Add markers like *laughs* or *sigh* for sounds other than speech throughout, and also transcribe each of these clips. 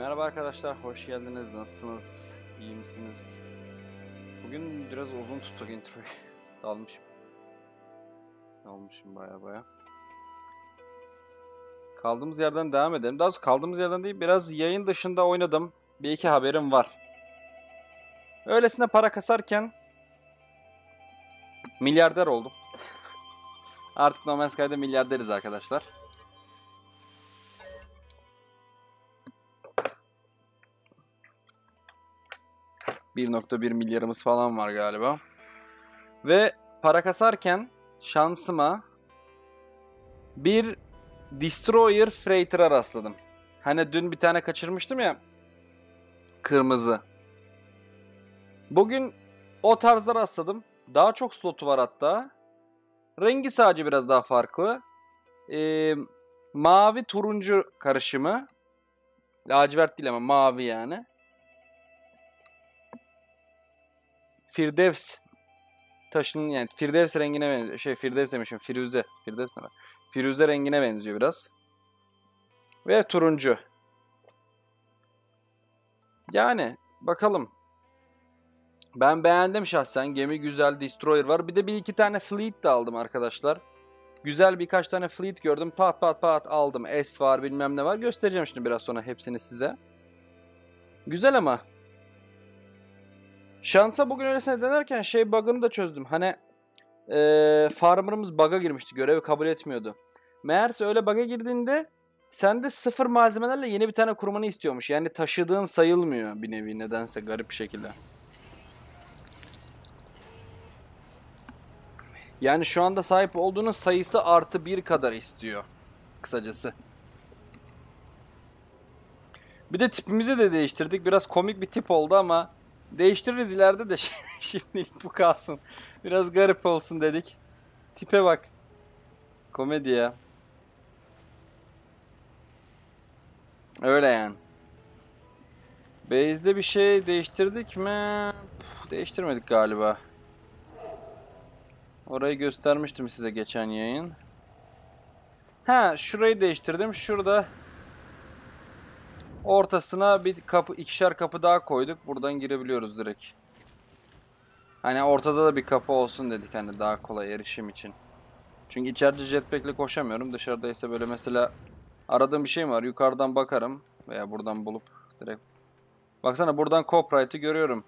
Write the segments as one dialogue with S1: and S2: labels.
S1: Merhaba arkadaşlar, hoş geldiniz. Nasılsınız? İyi misiniz? Bugün biraz uzun tuttuk introyu. *laughs* Dalmışım. Dalmışım baya baya. Kaldığımız yerden devam edelim. Daha doğrusu kaldığımız yerden değil, biraz yayın dışında oynadım. Bir iki haberim var. Öylesine para kasarken milyarder oldum. *laughs* Artık No Man's Sky'da milyarderiz arkadaşlar. ...1.1 milyarımız falan var galiba. Ve para kasarken şansıma bir Destroyer Freighter'a rastladım. Hani dün bir tane kaçırmıştım ya. Kırmızı. Bugün o tarzda rastladım. Daha çok slotu var hatta. Rengi sadece biraz daha farklı. Ee, mavi turuncu karışımı. Lacivert değil ama mavi yani. Firdevs taşının yani Firdevs rengine benziyor. Şey Firdevs demişim. Firuze. Firdevs ne? Firuze rengine benziyor biraz. Ve turuncu. Yani bakalım. Ben beğendim şahsen. Gemi güzel, destroyer var. Bir de bir iki tane fleet de aldım arkadaşlar. Güzel birkaç tane fleet gördüm. Pat pat pat aldım. S var bilmem ne var. Göstereceğim şimdi biraz sonra hepsini size. Güzel ama. Şansa bugün öylesine denerken şey bug'ını da çözdüm. Hani ee, farmer'ımız bug'a girmişti. Görevi kabul etmiyordu. Meğerse öyle bug'a girdiğinde sende sıfır malzemelerle yeni bir tane kurmanı istiyormuş. Yani taşıdığın sayılmıyor bir nevi nedense garip bir şekilde. Yani şu anda sahip olduğunun sayısı artı bir kadar istiyor. Kısacası. Bir de tipimizi de değiştirdik. Biraz komik bir tip oldu ama değiştiririz ileride de *laughs* şimdilik bu kalsın. Biraz garip olsun dedik. Tipe bak. Komedi ya. Öyle yani. Base'de bir şey değiştirdik mi? Puh, değiştirmedik galiba. Orayı göstermiştim size geçen yayın. Ha, şurayı değiştirdim. Şurada ortasına bir kapı, ikişer kapı daha koyduk. Buradan girebiliyoruz direkt. Hani ortada da bir kapı olsun dedik hani daha kolay erişim için. Çünkü içeride jetpack'le koşamıyorum. Dışarıda ise böyle mesela aradığım bir şey var? Yukarıdan bakarım veya buradan bulup direkt. Baksana buradan Coprite'ı görüyorum.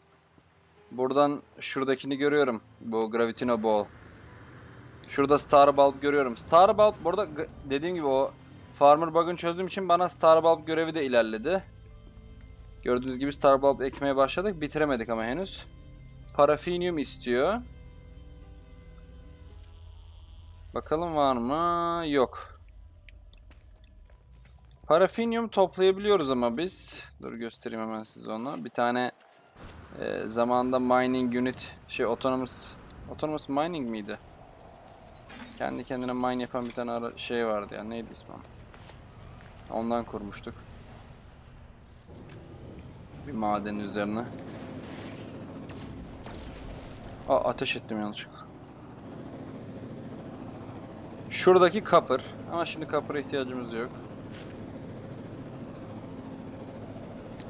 S1: Buradan şuradakini görüyorum. Bu Gravitino Ball. Şurada Starbulb görüyorum. Starbulb burada dediğim gibi o Farmer bug'ını çözdüğüm için bana Starbulb görevi de ilerledi. Gördüğünüz gibi Starbulb ekmeye başladık. Bitiremedik ama henüz. Parafinyum istiyor. Bakalım var mı? Yok. Parafinyum toplayabiliyoruz ama biz. Dur göstereyim hemen size onu. Bir tane e, zamanda mining unit şey autonomous autonomous mining miydi? Kendi kendine mine yapan bir tane şey vardı ya. Neydi ismi? Ondan kurmuştuk. Bir madenin üzerine. Aa ateş ettim yanlışlıkla. Şuradaki kapır. Ama şimdi kapıra ihtiyacımız yok.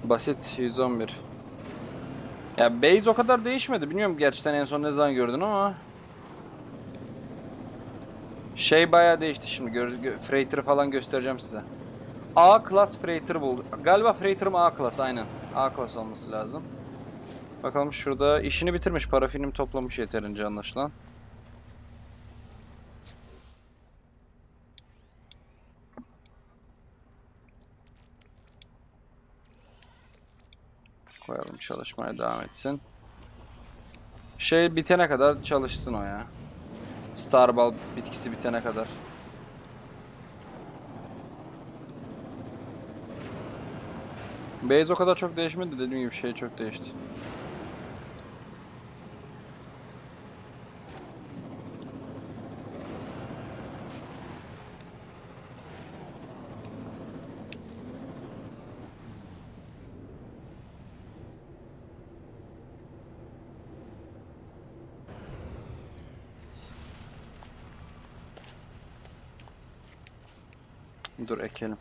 S1: Basit 111. Ya base o kadar değişmedi. Bilmiyorum gerçi sen en son ne zaman gördün ama. Şey bayağı değişti şimdi. Gör, Freighter'ı falan göstereceğim size. A class freighter buldu. Galiba freighter'ım A class aynen. A class olması lazım. Bakalım şurada işini bitirmiş. Parafinim toplamış yeterince anlaşılan. Koyalım çalışmaya devam etsin. Şey bitene kadar çalışsın o ya. Starball bitkisi bitene kadar. Base o kadar çok değişmedi dediğim gibi şey çok değişti. Dur ekelim.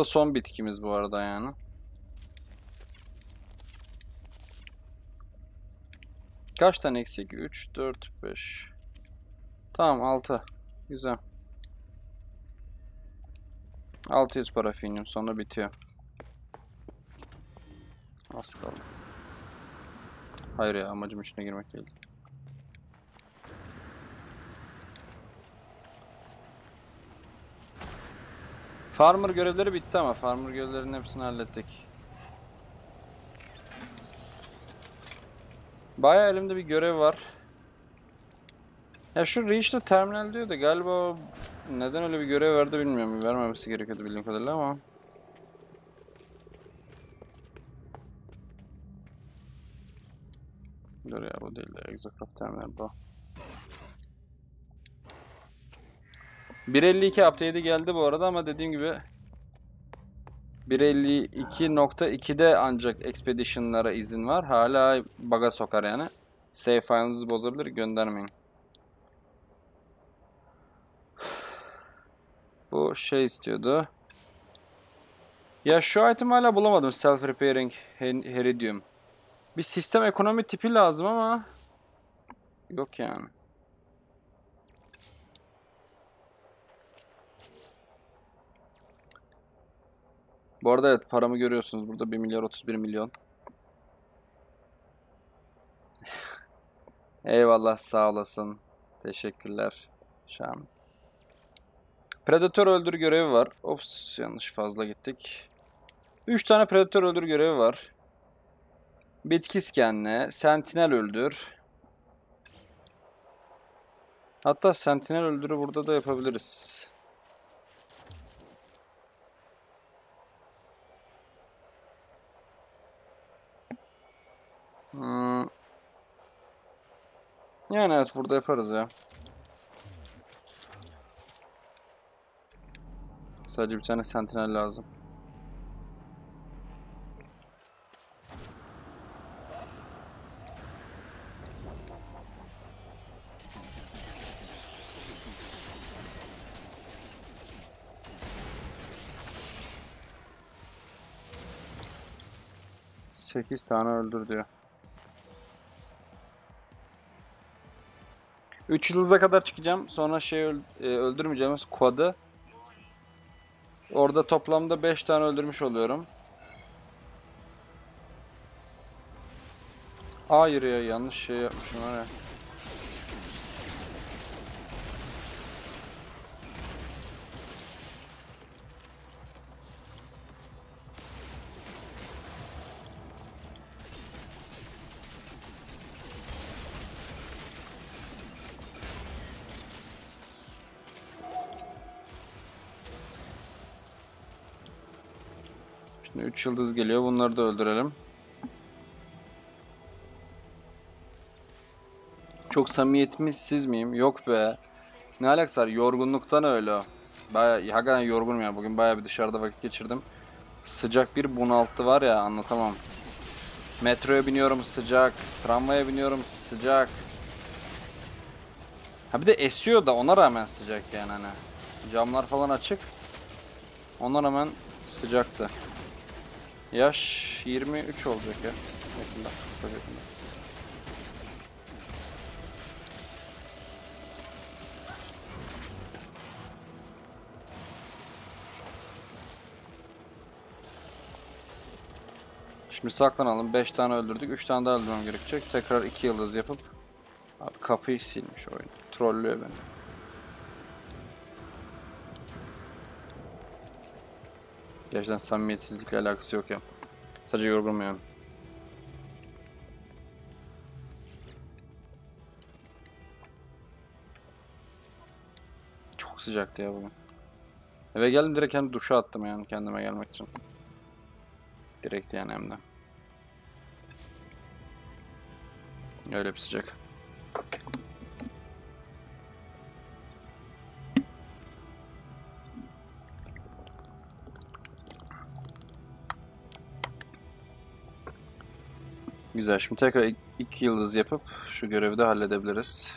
S1: Da son bitkimiz bu arada yani. Kaç tane eksik? 3, 4, 5. Tamam 6. Güzel. 600 parafinyum sonra bitiyor. Az kaldı. Hayır ya amacım içine girmek değil. Farmer görevleri bitti ama farmer görevlerinin hepsini hallettik. Bayağı elimde bir görev var. Ya şu Reach the Terminal diyor da galiba neden öyle bir görev verdi bilmiyorum. Vermemesi gerekiyordu bildiğim kadarıyla ama. Dur ya bu değil de Exocraft Terminal bu. 1.52 update'i geldi bu arada ama dediğim gibi 1.52.2'de ancak expedition'lara izin var. Hala bug'a sokar yani. Save file'ınızı bozabilir, göndermeyin. Bu şey istiyordu. Ya şu item hala bulamadım. Self repairing Her- Heridium. Bir sistem ekonomi tipi lazım ama yok yani. Bu arada evet paramı görüyorsunuz burada 1 milyar 31 milyon. *laughs* Eyvallah sağ olasın. Teşekkürler. Şam. Predator öldür görevi var. Ops yanlış fazla gittik. 3 tane Predator öldür görevi var. Bitki skenle, Sentinel öldür. Hatta Sentinel öldürü burada da yapabiliriz. Hmm. Yani evet burada yaparız ya. Sadece bir tane sentinel lazım. Sekiz tane öldür diyor. 3 yıldıza kadar çıkacağım. Sonra şey e, öldürmeyeceğimiz quad'ı Orada toplamda 5 tane öldürmüş oluyorum. Hayır ya yanlış şey yapmışım var ya. Şimdi 3 yıldız geliyor. Bunları da öldürelim. Çok samimiyetsiz miyim? Yok be. Ne alakası? Yorgunluktan öyle. Baya, hakikaten yorgunum ya. Bugün baya bir dışarıda vakit geçirdim. Sıcak bir bunaltı var ya anlatamam. Metroya biniyorum sıcak. Tramvaya biniyorum sıcak. Ha bir de esiyor da ona rağmen sıcak yani hani. Camlar falan açık. Ona rağmen sıcaktı. Yaş 23 olacak ya. Yakında. Çok yakında. Şimdi saklanalım. 5 tane öldürdük. 3 tane daha öldürmem gerekecek. Tekrar 2 yıldız yapıp Abi kapıyı silmiş oyun. Trollüyor beni. Gerçekten samimiyetsizlikle alakası yok ya. Sadece yorgunum yani. Çok sıcaktı ya bugün. Eve geldim direkt kendi duşa attım yani kendime gelmek için. Direkt yani hem de. Öyle bir sıcak. Güzel. Şimdi tekrar ik- iki yıldız yapıp şu görevi de halledebiliriz.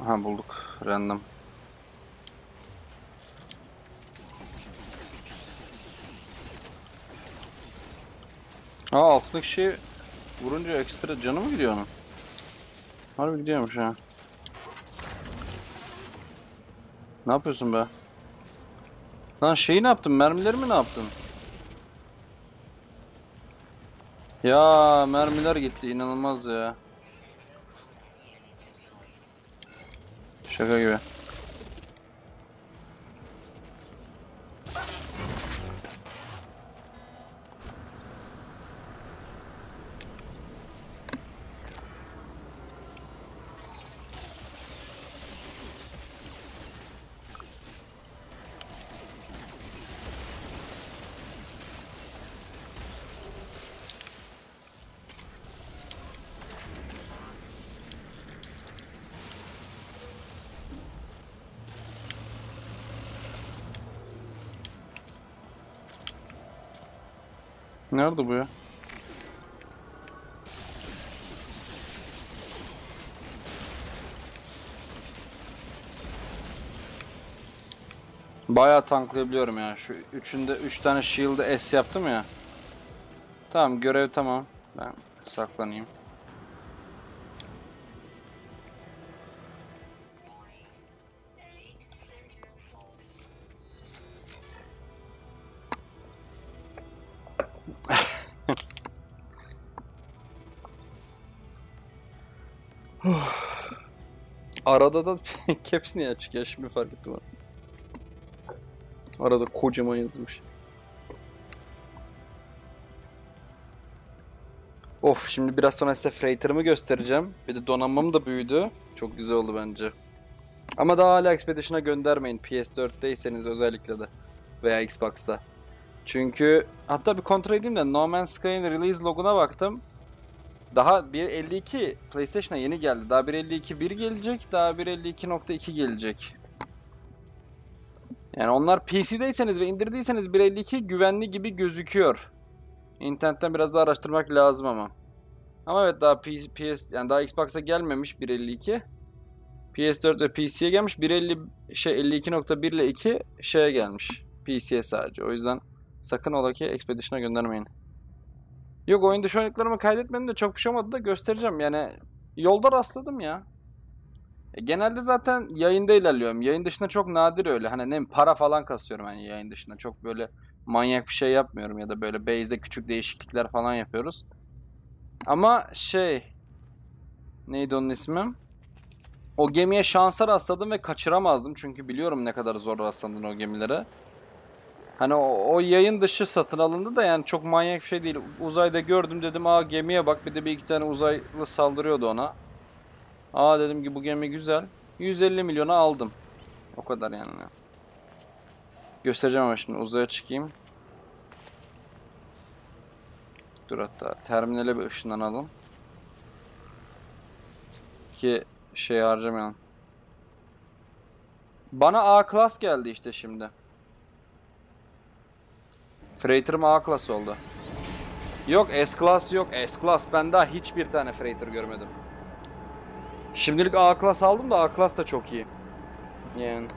S1: Aha bulduk. Random. Aa altındaki şey vurunca ekstra canı mı gidiyor onun? Harbi gidiyormuş ha. Ne yapıyorsun be? Lan şeyi ne yaptın? Mermileri mi ne yaptın? Ya mermiler gitti inanılmaz ya. Şaka gibi. Nerede bu ya? Bayağı tanklayabiliyorum ya. Şu üçünde üç tane shield'ı S yaptım ya. Tamam görev tamam. Ben saklanayım. Arada da *laughs* caps niye açık ya şimdi fark ettim onu. Arada kocaman yazılmış. Of şimdi biraz sonra size freighter'ımı göstereceğim. Bir de donanmam da büyüdü. Çok güzel oldu bence. Ama daha hala Expedition'a göndermeyin PS4'teyseniz özellikle de. Veya Xbox'ta. Çünkü hatta bir kontrol edeyim de No Man's Sky'ın release loguna baktım. Daha 1.52 PlayStation'a yeni geldi. Daha 1.52 1 gelecek, daha 1.52.2 gelecek. Yani onlar PC'deyseniz ve indirdiyseniz 1.52 güvenli gibi gözüküyor. İnternetten biraz daha araştırmak lazım ama. Ama evet daha PS yani daha Xbox'a gelmemiş 1.52. PS4 ve PC'ye gelmiş. 1.50 şey 52.1 ile 2 şeye gelmiş. PC'ye sadece. O yüzden sakın ola ki Expedition'a göndermeyin. Yok oyun dışı oynadıklarımı kaydetmedim de çok bir şey da göstereceğim. Yani yolda rastladım ya. E, genelde zaten yayında ilerliyorum. Yayın dışında çok nadir öyle. Hani ne para falan kasıyorum hani yayın dışında. Çok böyle manyak bir şey yapmıyorum ya da böyle base'de küçük değişiklikler falan yapıyoruz. Ama şey neydi onun ismi? O gemiye şansa rastladım ve kaçıramazdım çünkü biliyorum ne kadar zor rastlandığını o gemilere. Hani o, o yayın dışı satın alındı da yani çok manyak bir şey değil. Uzayda gördüm dedim aa gemiye bak bir de bir iki tane uzaylı saldırıyordu ona. Aa dedim ki bu gemi güzel. 150 milyona aldım. O kadar yani. Göstereceğim ama şimdi uzaya çıkayım. Dur hatta terminale bir ışınlanalım. Ki şey harcamayalım. Bana A class geldi işte şimdi. Freighter'ım A class oldu. Yok S class yok. S class ben daha hiçbir tane freighter görmedim. Şimdilik A class aldım da A class da çok iyi. Yani.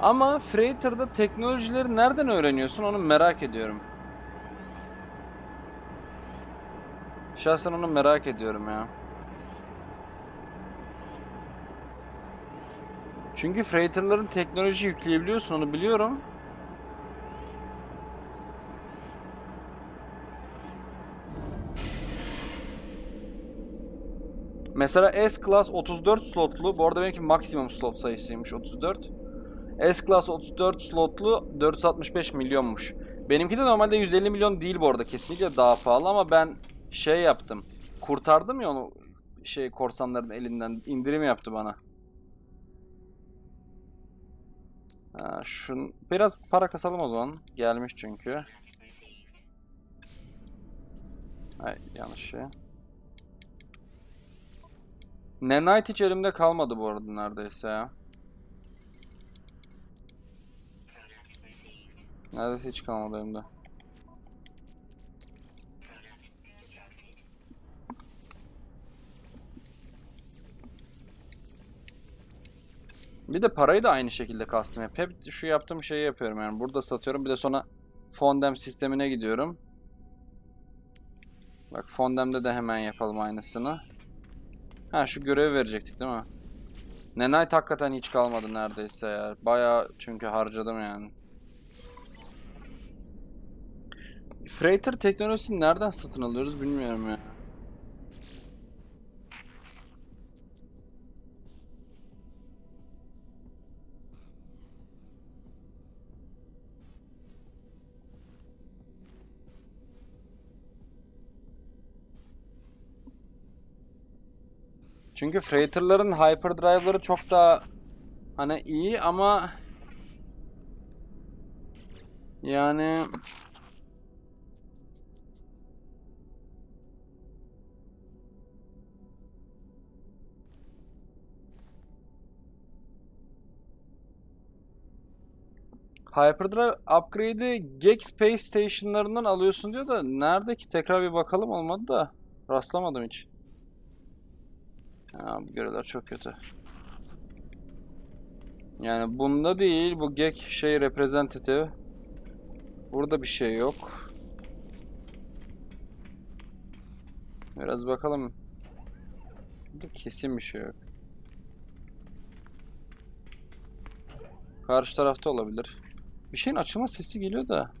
S1: Ama Freighter'da teknolojileri nereden öğreniyorsun onu merak ediyorum. Şahsen onu merak ediyorum ya. Çünkü Freighter'ların teknoloji yükleyebiliyorsun onu biliyorum. Mesela S-Class 34 slotlu, bu arada benimki maksimum slot sayısıymış 34. S-Class 34 slotlu 465 milyonmuş. Benimki de normalde 150 milyon değil bu arada kesinlikle daha pahalı ama ben şey yaptım. Kurtardım ya onu şey korsanların elinden indirim yaptı bana. Ha, şun biraz para kasalım o zaman. Gelmiş çünkü. Ay yanlış şey. Nenite hiç elimde kalmadı bu arada neredeyse ya. Neredeyse hiç kalmadı elimde. Bir de parayı da aynı şekilde kastım hep. Hep şu yaptığım şeyi yapıyorum yani. Burada satıyorum. Bir de sonra Fondem sistemine gidiyorum. Bak Fondem'de de hemen yapalım aynısını. Ha şu görevi verecektik değil mi? Nenite hakikaten hiç kalmadı neredeyse ya. Bayağı çünkü harcadım yani. Freighter teknolojisini nereden satın alıyoruz bilmiyorum ya. Çünkü freighter'ların hyperdrive'ları çok daha hani iyi ama yani Hyperdrive upgrade'i Geek Space Station'larından alıyorsun diyor da nerede ki tekrar bir bakalım olmadı da rastlamadım hiç. Ha, bu görevler çok kötü. Yani bunda değil bu Geek şey representative. Burada bir şey yok. Biraz bakalım. Burada kesin bir şey yok. Karşı tarafta olabilir. Bir şeyin açılma sesi geliyor da.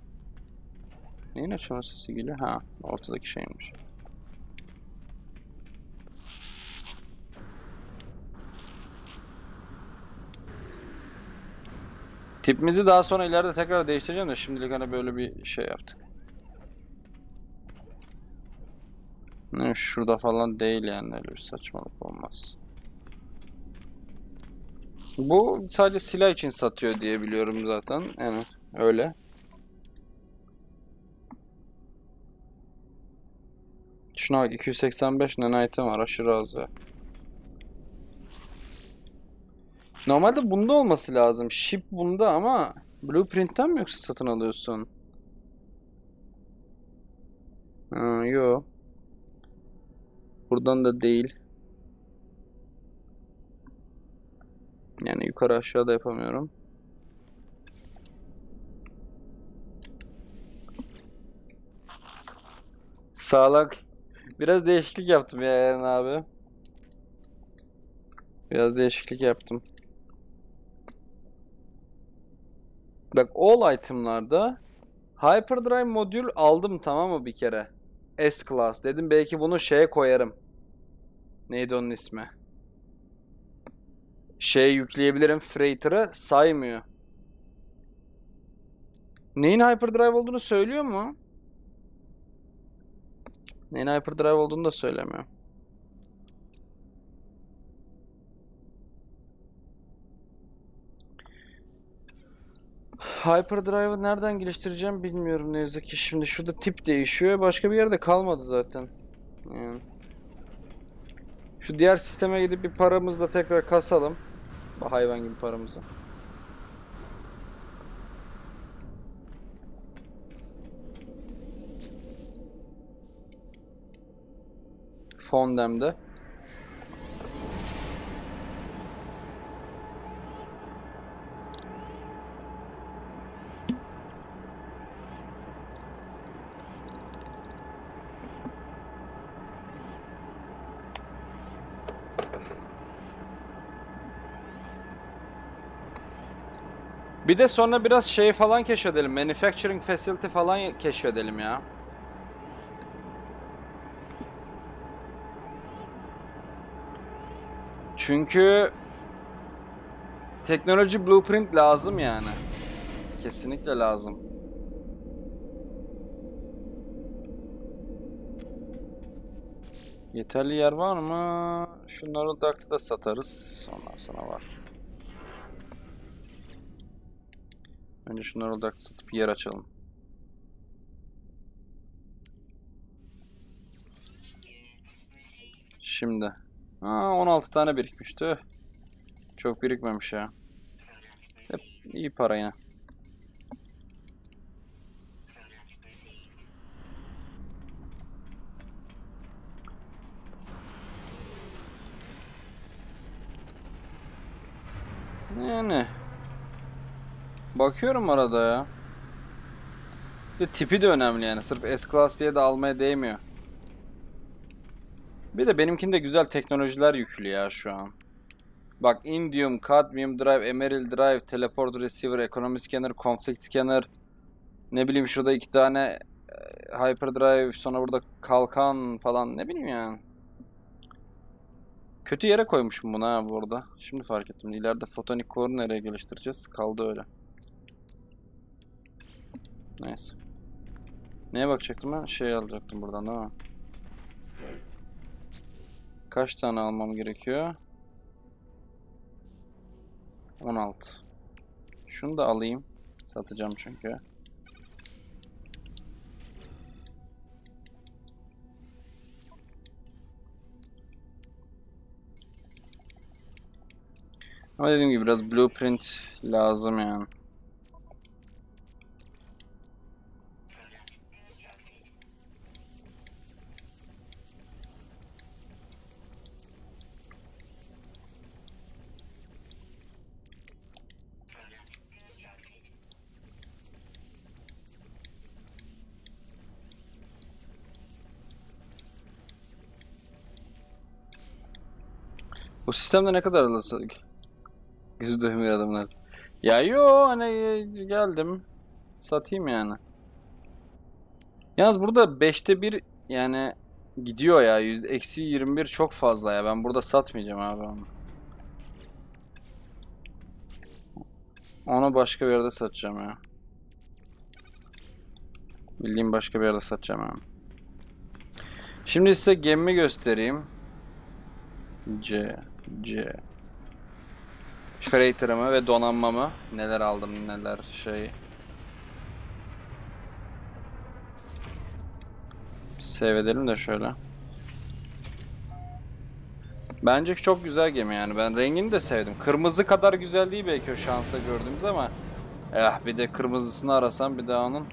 S1: Neyin açılma sesi geliyor? Ha, ortadaki şeymiş. Tipimizi daha sonra ileride tekrar değiştireceğim de şimdilik hani böyle bir şey yaptık. Şurada falan değil yani öyle bir saçmalık olmaz. Bu sadece silah için satıyor diye biliyorum zaten. Yani öyle. Şuna bak 285 nanite var aşırı az ya. Normalde bunda olması lazım. Ship bunda ama Blueprint'ten mi yoksa satın alıyorsun? Ha, yo. Buradan da değil. Yani yukarı aşağıda yapamıyorum. Sağlak. Biraz değişiklik yaptım ya Eren abi. Biraz değişiklik yaptım. Bak all item'larda Hyperdrive modül aldım tamam mı bir kere? S-Class. Dedim belki bunu şeye koyarım. Neydi onun ismi? Şey yükleyebilirim. Freighter'ı saymıyor. Neyin Hyperdrive olduğunu söylüyor mu? Neyin Hyperdrive olduğunu da söylemiyor. Hyperdrive'ı nereden geliştireceğim bilmiyorum ne yazık ki. Şimdi şurada tip değişiyor. Başka bir yerde kalmadı zaten. Yani. Şu diğer sisteme gidip bir paramızla tekrar kasalım. Hayvan gibi paramızı. Fondem'de. Bir de sonra biraz şey falan keşfedelim. Manufacturing facility falan keşfedelim ya. Çünkü teknoloji blueprint lazım yani. Kesinlikle lazım. Yeterli yer var mı? Şunları duct'ı da satarız. Ondan sonra var. Önce şunları duct satıp yer açalım. Şimdi. Aa 16 tane birikmişti. Çok birikmemiş ya. Hep iyi para yine. Yani. Bakıyorum arada ya. Bir tipi de önemli yani. Sırf S-Class diye de almaya değmiyor. Bir de benimkinde güzel teknolojiler yüklü ya şu an. Bak Indium, Cadmium Drive, Emerald Drive, Teleport Receiver, Economy Scanner, Conflict Scanner. Ne bileyim şurada iki tane e, Hyperdrive, sonra burada kalkan falan ne bileyim yani. Kötü yere koymuşum bunu ha burada. Şimdi fark ettim. İleride Photonic Core'u nereye geliştireceğiz? Kaldı öyle. Neyse. Neye bakacaktım ben? Şey alacaktım buradan değil mi? Kaç tane almam gerekiyor? 16. Şunu da alayım. Satacağım çünkü. Ama dediğim gibi biraz blueprint lazım yani. Bu sistemde ne kadar alırsa gözü doymuyor adamlar. Ya yo hani geldim satayım yani. Yalnız burada 5'te 1 yani gidiyor ya yüzde eksi 21 çok fazla ya ben burada satmayacağım abi onu. Onu başka bir yerde satacağım ya. Bildiğim başka bir yerde satacağım yani. Şimdi size gemimi göstereyim. C, C. Freighter'ımı ve donanmamı. Neler aldım neler şey. Bir save edelim de şöyle. Bence çok güzel gemi yani. Ben rengini de sevdim. Kırmızı kadar güzel değil belki o şansa gördüğümüz ama eh bir de kırmızısını arasam bir daha onun.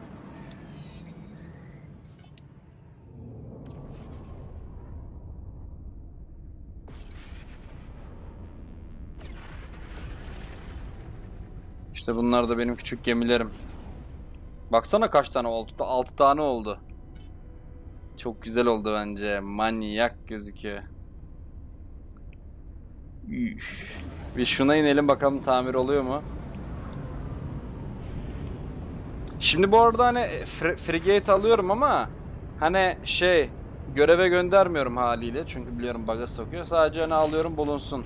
S1: İşte bunlar da benim küçük gemilerim. Baksana kaç tane oldu. 6 tane oldu. Çok güzel oldu bence. Manyak gözüküyor. Üf. Bir şuna inelim bakalım tamir oluyor mu? Şimdi bu arada hani fr- frigate alıyorum ama hani şey göreve göndermiyorum haliyle çünkü biliyorum bug'a sokuyor. Sadece hani alıyorum bulunsun.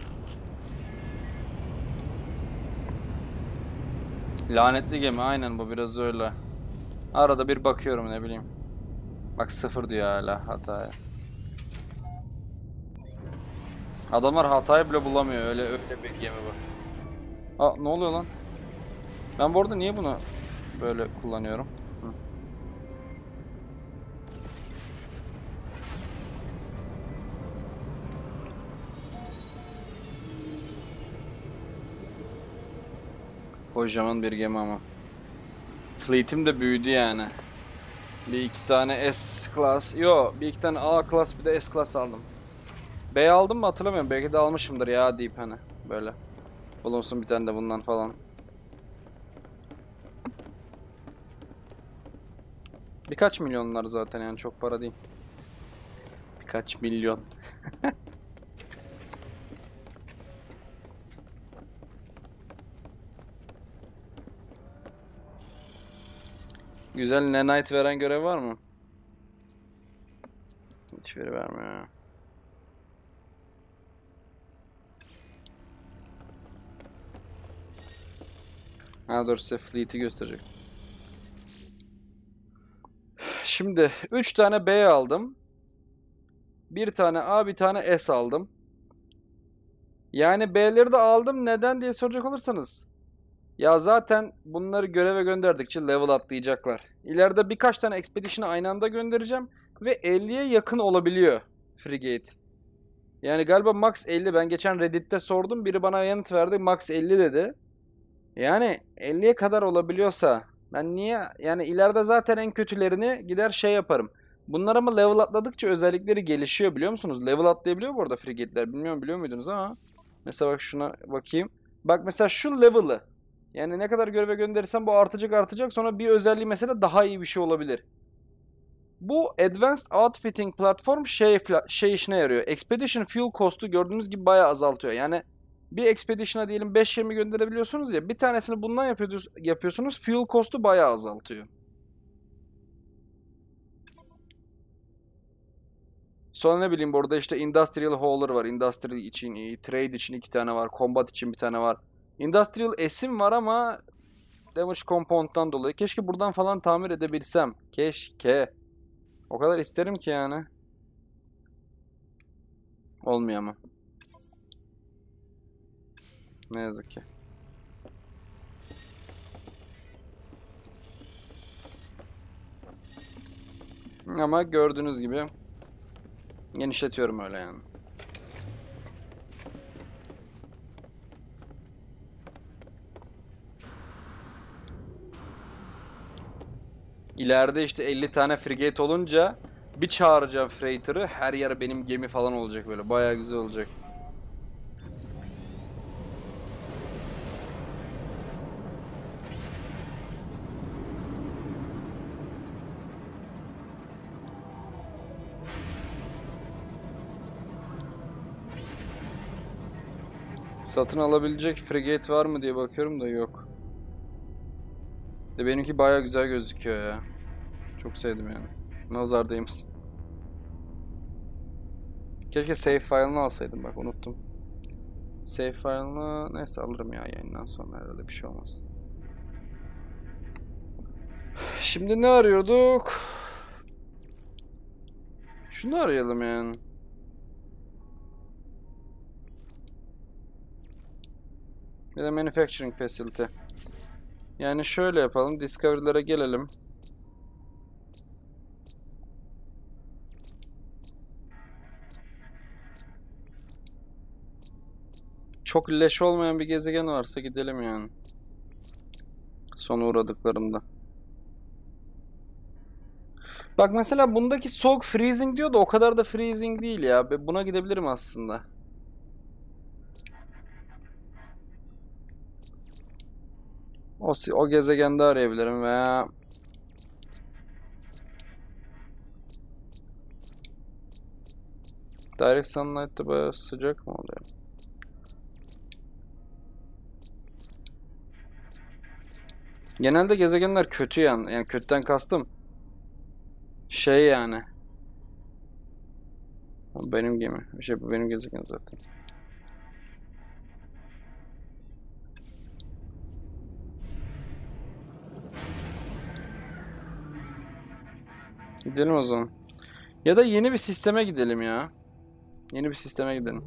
S1: Lanetli gemi aynen bu biraz öyle. Arada bir bakıyorum ne bileyim. Bak sıfır diyor hala hataya. Adamlar hatayı bile bulamıyor öyle öyle bir gemi bu. Aa ne oluyor lan? Ben bu arada niye bunu böyle kullanıyorum? Kocaman bir gemi ama. Fleet'im de büyüdü yani. Bir iki tane S class, yo bir iki tane A class bir de S class aldım. B aldım mı hatırlamıyorum. Belki de almışımdır ya deyip hani böyle. Bulunsun bir tane de bundan falan. Birkaç milyonlar zaten yani çok para değil. Birkaç milyon. *laughs* Güzel nanite veren görev var mı? Hiç veri vermiyor. Ha dur size fleet'i gösterecektim. Şimdi 3 tane B aldım. Bir tane A, bir tane S aldım. Yani B'leri de aldım. Neden diye soracak olursanız. Ya zaten bunları göreve gönderdikçe level atlayacaklar. İleride birkaç tane expedition'ı aynı anda göndereceğim. Ve 50'ye yakın olabiliyor frigate. Yani galiba max 50. Ben geçen Reddit'te sordum. Biri bana yanıt verdi. Max 50 dedi. Yani 50'ye kadar olabiliyorsa ben niye yani ileride zaten en kötülerini gider şey yaparım. Bunlar ama level atladıkça özellikleri gelişiyor biliyor musunuz? Level atlayabiliyor bu arada frigate'ler. Bilmiyorum biliyor muydunuz ama. Mesela bak şuna bakayım. Bak mesela şu level'ı. Yani ne kadar göreve gönderirsen bu artacak artacak. Sonra bir özelliği mesela daha iyi bir şey olabilir. Bu Advanced Outfitting platform şey, şey işine yarıyor. Expedition fuel cost'u gördüğünüz gibi bayağı azaltıyor. Yani bir expedition'a diyelim 5 gemi gönderebiliyorsunuz ya bir tanesini bundan yapıyorsunuz fuel cost'u bayağı azaltıyor. Sonra ne bileyim burada işte Industrial Hauler var. Industrial için iyi. Trade için iki tane var. Combat için bir tane var. Industrial S'im var ama Damage Compound'dan dolayı. Keşke buradan falan tamir edebilsem. Keşke. O kadar isterim ki yani. Olmuyor ama. Ne yazık ki. Ama gördüğünüz gibi genişletiyorum öyle yani. İleride işte 50 tane frigate olunca bir çağıracağım freighter'ı her yer benim gemi falan olacak böyle. Bayağı güzel olacak. Satın alabilecek frigate var mı diye bakıyorum da yok. De benimki bayağı güzel gözüküyor ya. Çok sevdim yani. Nazardayız. Keşke save file'ını alsaydım bak unuttum. Save file'ını neyse alırım ya yayından sonra herhalde bir şey olmaz. Şimdi ne arıyorduk? Şunu arayalım yani. Bir de manufacturing facility. Yani şöyle yapalım. Discovery'lere gelelim. Çok leş olmayan bir gezegen varsa gidelim yani. Son uğradıklarında. Bak mesela bundaki soğuk freezing diyor da o kadar da freezing değil ya. Buna gidebilirim aslında. O, o gezegende arayabilirim veya Direct Sunlight'ta bayağı sıcak mı oluyor? Genelde gezegenler kötü yani. Yani kötüden kastım. Şey yani. Benim gemi. Şey bu benim gezegen zaten. Gidelim o zaman. Ya da yeni bir sisteme gidelim ya. Yeni bir sisteme gidelim.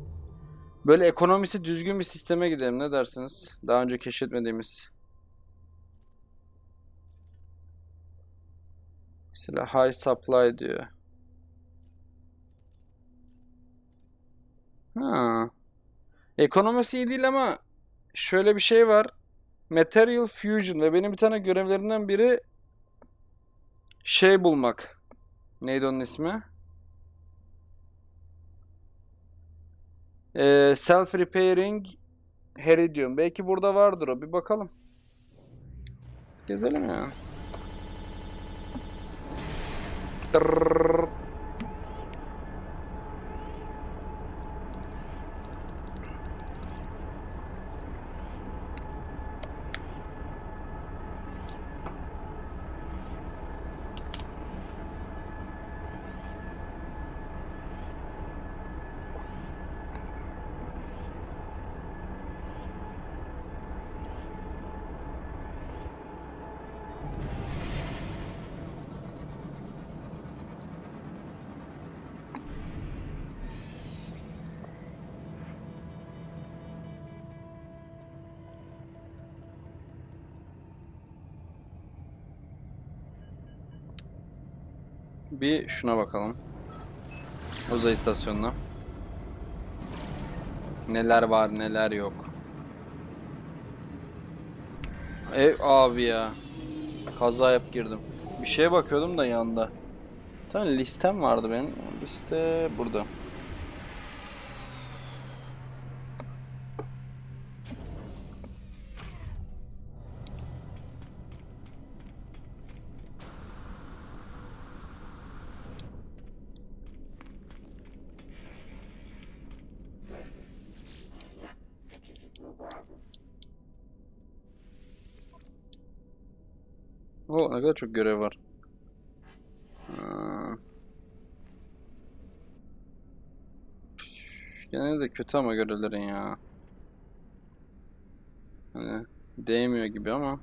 S1: Böyle ekonomisi düzgün bir sisteme gidelim. Ne dersiniz? Daha önce keşfetmediğimiz. Mesela high supply diyor. Ha. Ekonomisi iyi değil ama şöyle bir şey var. Material Fusion ve benim bir tane görevlerimden biri şey bulmak. Neydi onun ismi? Ee, self-repairing Heridium. Belki burada vardır o. Bir bakalım. Gezelim ya. ter Bir şuna bakalım. Uzay istasyonuna. Neler var neler yok. Ev abi ya. Kaza yap girdim. Bir şeye bakıyordum da. Bir tane listem vardı benim. Liste burada. Kadar çok görev var. Ha. Gene de kötü ama görevlerin ya. Hani değmiyor gibi ama.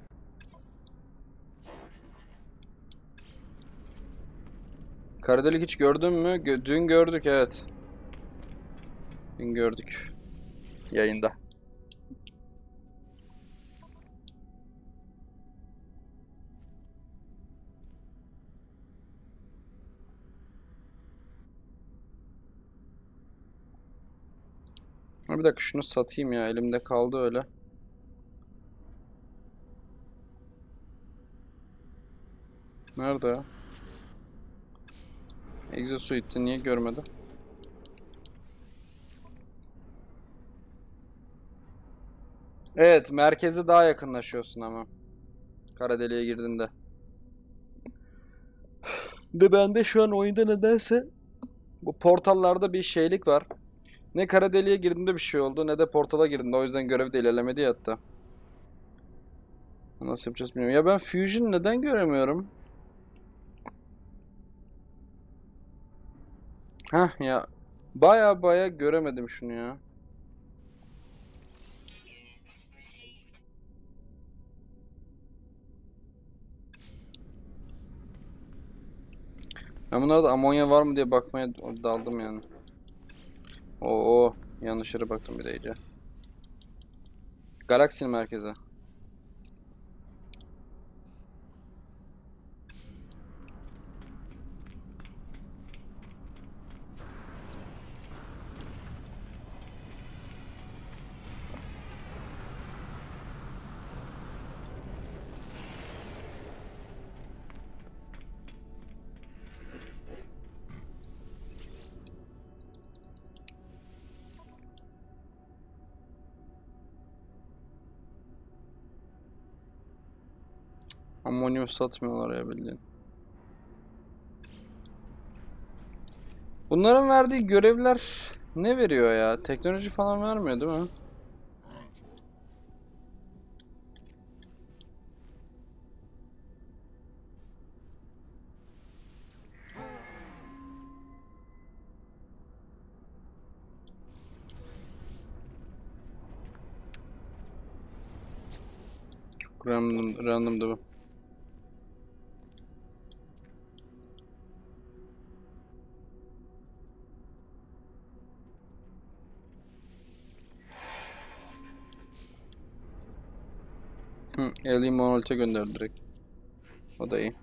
S1: Kara delik hiç gördün mü? Dün gördük evet. Dün gördük. Yayında. Bir dakika şunu satayım ya. Elimde kaldı öyle. Nerede ya? Exosuite'i niye görmedim? Evet, merkeze daha yakınlaşıyorsun ama. Kara deliğe girdiğinde. De bende şu an oyunda nedense bu portallarda bir şeylik var. Ne kara deliğe girdiğinde bir şey oldu ne de portala girdiğinde. O yüzden görev de ilerlemedi hatta. Nasıl yapacağız bilmiyorum. Ya ben Fusion neden göremiyorum? Heh ya. Baya baya göremedim şunu ya. Ben bunlarda amonya var mı diye bakmaya daldım yani. Oo, yanlış yere baktım bir de iyice. Galaksinin merkezi. Amonyum satmıyorlar ya bildiğin. Bunların verdiği görevler ne veriyor ya? Teknoloji falan vermiyor değil mi? Çok random, random'dı bu. Alien Monolith'e gönderdi direkt. O da iyi.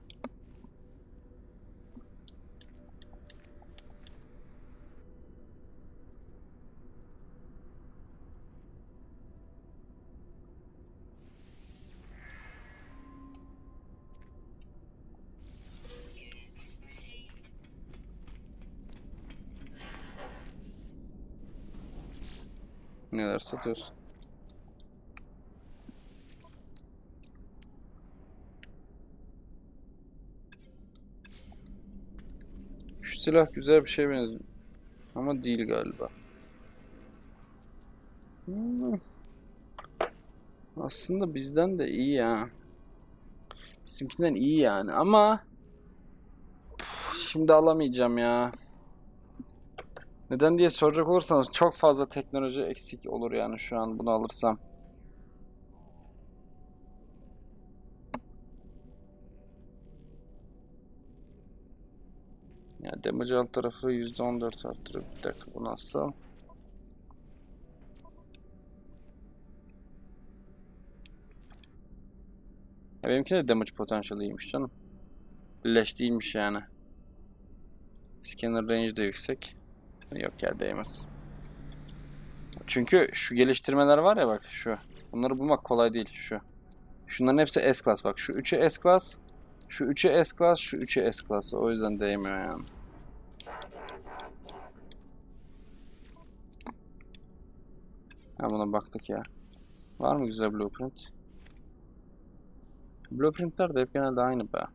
S1: Neler satıyorsun? Silah güzel bir şey benziyor. Ama değil galiba. Hmm. Aslında bizden de iyi ya. Bizimkinden iyi yani ama şimdi alamayacağım ya. Neden diye soracak olursanız çok fazla teknoloji eksik olur yani şu an bunu alırsam. Ya damage alt tarafı %14 arttırıyor. Bir dakika bu nasıl? Ya benimki de damage potential canım. Leş değilmiş yani. Scanner range de yüksek. Yok ya değmez. Çünkü şu geliştirmeler var ya bak şu. Bunları bulmak kolay değil şu. Şunların hepsi S-Class bak. Şu 3'ü S-Class. Şu 3'ü S-Class. Şu 3'ü S-Class. O yüzden değmiyor yani. Ha buna baktık ya. Var mı güzel blueprint? Blueprintler de hep genelde aynı be.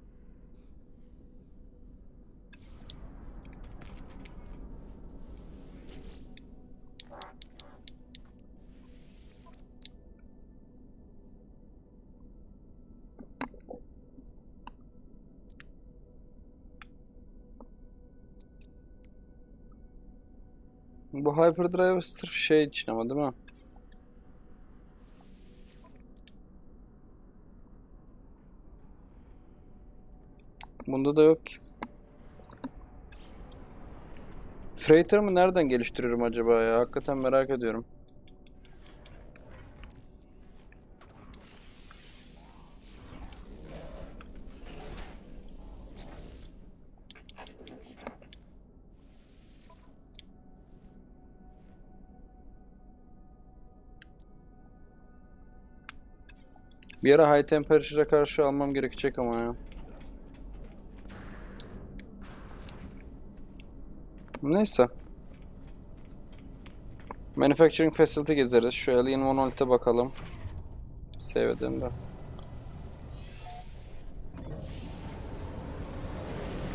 S1: Bu hyperdrive sırf şey için ama değil mi? Bunda da yok ki. Freighter'ımı nereden geliştiririm acaba ya? Hakikaten merak ediyorum. Bir ara high temperature'a karşı almam gerekecek ama ya. Neyse. Manufacturing Facility gezeriz. Şu Alien Monolith'e bakalım. Sevdim de.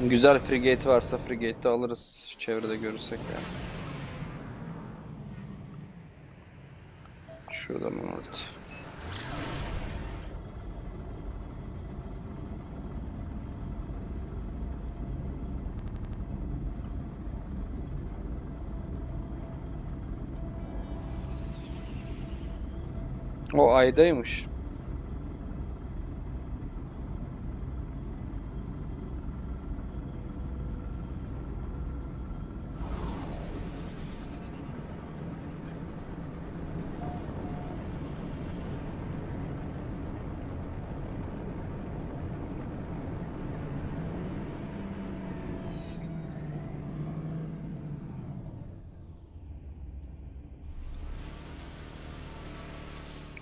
S1: Güzel frigate varsa frigate de alırız. Çevrede görürsek yani. Şurada Monolith. O aydaymış.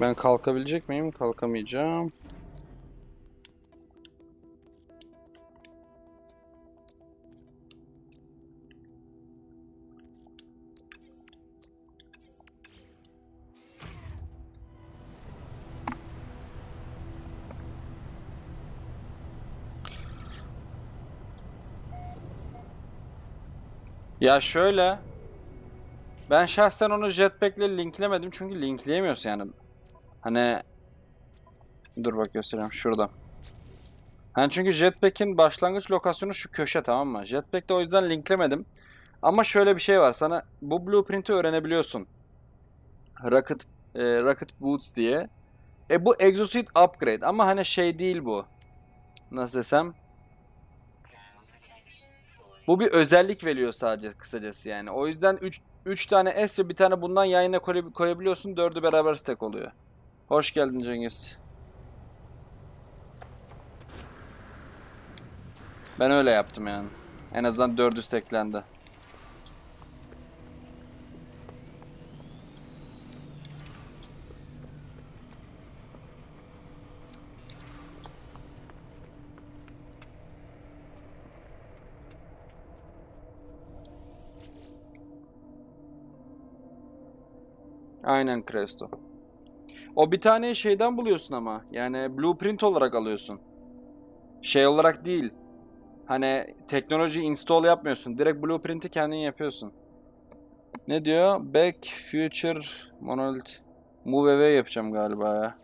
S1: Ben kalkabilecek miyim? Kalkamayacağım. Ya şöyle ben şahsen onu jetpack'le linklemedim çünkü linkleyemiyorsun yani. Hani dur bak göstereyim şurada. Hani çünkü Jetpack'in başlangıç lokasyonu şu köşe tamam mı? Jetpack'te o yüzden linklemedim. Ama şöyle bir şey var. Sana bu blueprint'i öğrenebiliyorsun. Rocket e, Rocket Boots diye. E bu Exosuit upgrade ama hani şey değil bu. Nasıl desem? Bu bir özellik veriyor sadece kısacası yani. O yüzden 3 3 tane S ve bir tane bundan yayına koy- koyabiliyorsun. 4'ü beraber stack oluyor. Hoş geldin Cengiz. Ben öyle yaptım yani. En azından dördü stacklendi. Aynen Cresto. O bir tane şeyden buluyorsun ama. Yani blueprint olarak alıyorsun. Şey olarak değil. Hani teknoloji install yapmıyorsun. Direkt blueprint'i kendin yapıyorsun. Ne diyor? Back, future, monolith. Move away yapacağım galiba ya.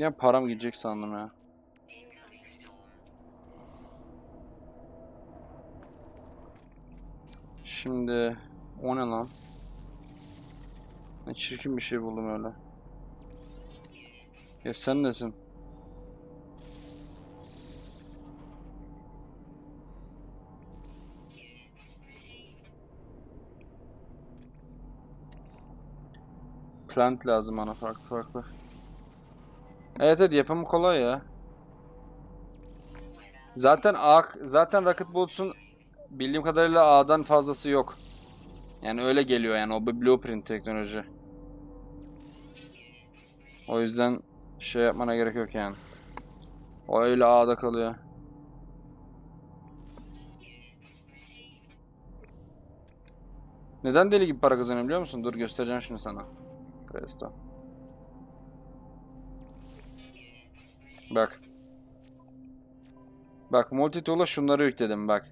S1: Ya param gidecek sandım ya. Şimdi o ne lan? Ne çirkin bir şey buldum öyle. Ya sen nesin? Plant lazım bana farklı farklı. Evet evet yapımı kolay ya. Zaten A, zaten Rocket Boots'un bildiğim kadarıyla A'dan fazlası yok. Yani öyle geliyor yani o bir blueprint teknoloji. O yüzden şey yapmana gerek yok yani. O öyle A'da kalıyor. Neden deli gibi para kazanıyorum biliyor musun? Dur göstereceğim şimdi sana. Presto. Bak. Bak multitool'a şunları yükledim bak.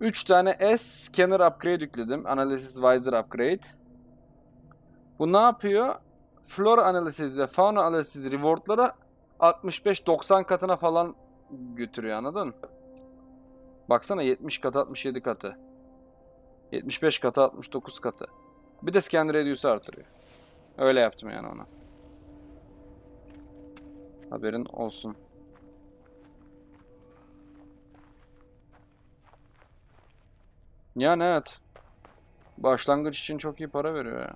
S1: 3 tane S scanner upgrade yükledim. Analysis Visor upgrade. Bu ne yapıyor? flora analiz ve fauna analiz reward'lara 65-90 katına falan götürüyor anladın? Baksana 70 katı 67 katı. 75 katı 69 katı. Bir de scan radius'u artırıyor. Öyle yaptım yani ona. Haberin olsun. Yani evet. Başlangıç için çok iyi para veriyor ya.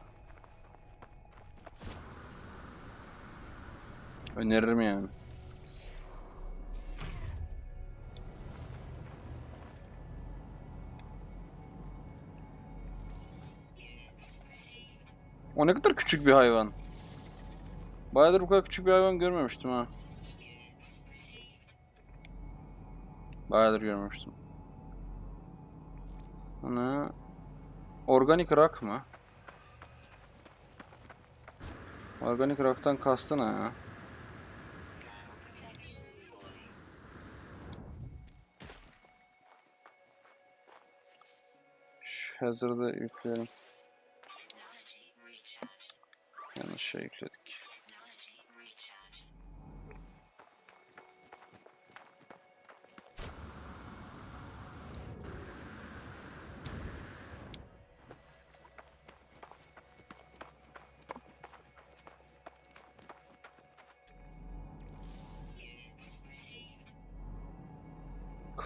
S1: Öneririm yani. O ne kadar küçük bir hayvan. Bayağıdır bu kadar küçük bir hayvan görmemiştim ha. Bayağıdır görmemiştim. Ana. Organik rock mı? Organik rock'tan kastı ne ya? Şu hazırda yükleyelim. Yanlış şey yükledik.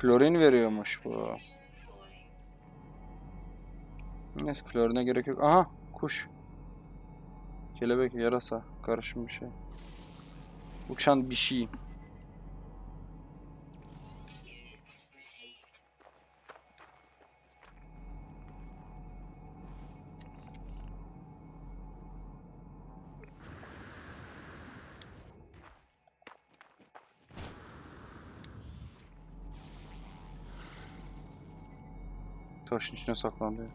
S1: Klorin veriyormuş bu. Neyse klorine gerek yok. Aha kuş. Kelebek, yarasa, karışım bir şey. Uçan bir şey. Taşın içine saklandı.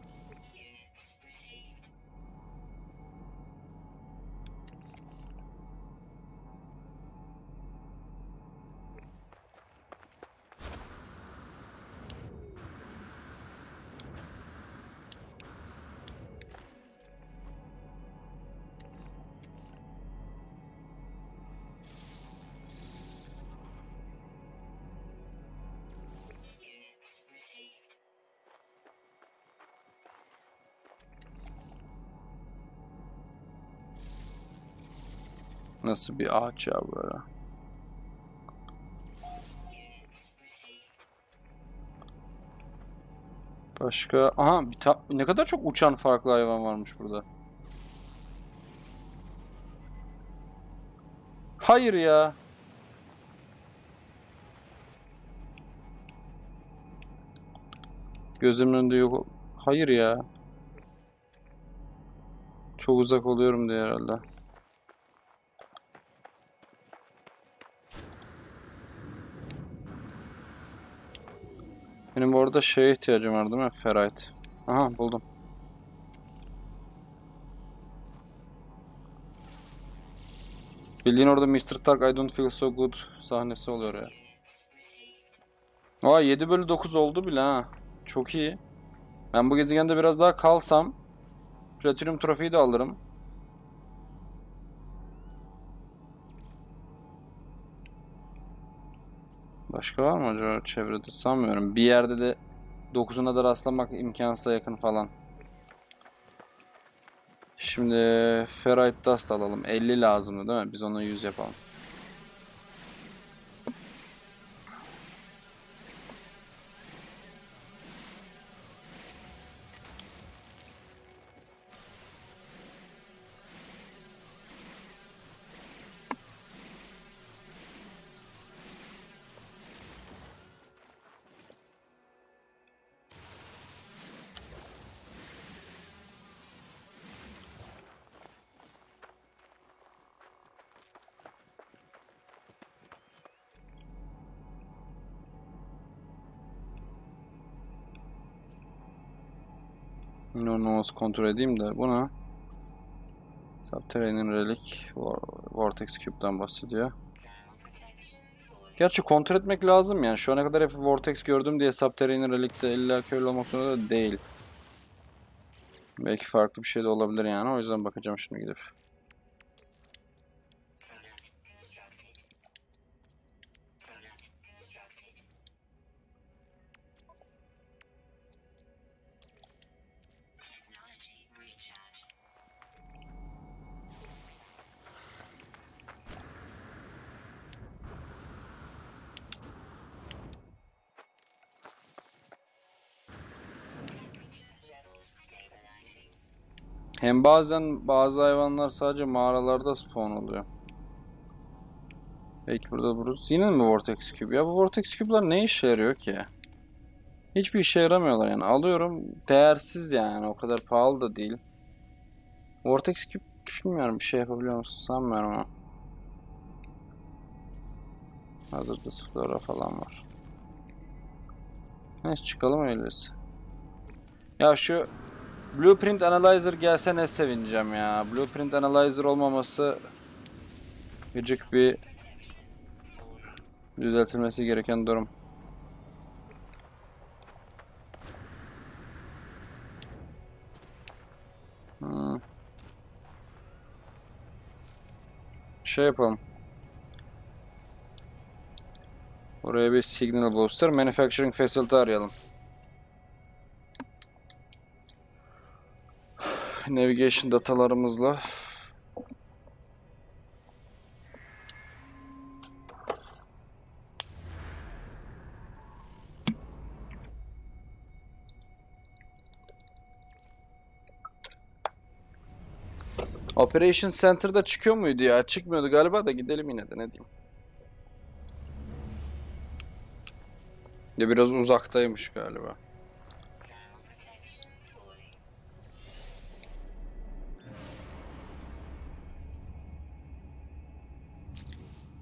S1: Nasıl bir ağaç ya böyle? Başka... Aha bir ta- ne kadar çok uçan farklı hayvan varmış burada. Hayır ya. Gözümün önünde yok. Hayır ya. Çok uzak oluyorum diye herhalde. Benim bu arada şeye ihtiyacım var değil mi? Ferrite. Aha buldum. Bildiğin orada Mr. Stark I don't feel so good sahnesi oluyor ya. Aa 7 bölü 9 oldu bile ha. Çok iyi. Ben bu gezegende biraz daha kalsam Platinum trofiyi de alırım. Başka var mı acaba çevrede? Sanmıyorum. Bir yerde de 9'una da rastlamak imkansıza yakın falan. Şimdi Ferrite Dust alalım. 50 lazımdı değil mi? Biz ona 100 yapalım. Innovations kontrol edeyim de buna Subterranean Relic Vor- Vortex Cube'dan bahsediyor. Gerçi kontrol etmek lazım yani. Şu ana kadar hep Vortex gördüm diye Subterranean Relic'te illa köylü olmak zorunda da değil. Belki farklı bir şey de olabilir yani. O yüzden bakacağım şimdi gidip. Hem bazen bazı hayvanlar sadece mağaralarda spawn oluyor. Belki burada burası. Yine mi Vortex Cube? Ya bu Vortex Cube'lar ne işe yarıyor ki? Hiçbir işe yaramıyorlar yani. Alıyorum. Değersiz yani. O kadar pahalı da değil. Vortex Cube bilmiyorum bir şey yapabiliyor musun sanmıyorum ama. Hazırda flora falan var. Neyse çıkalım öyleyse. Ya şu Blueprint Analyzer gelse ne sevineceğim ya. Blueprint Analyzer olmaması gıcık bir düzeltilmesi gereken durum. Hmm. Şey yapalım. Oraya bir signal booster, manufacturing facility arayalım. Navigation datalarımızla Operation Center'da çıkıyor muydu ya? Çıkmıyordu galiba da gidelim yine de ne diyeyim. Ya biraz uzaktaymış galiba.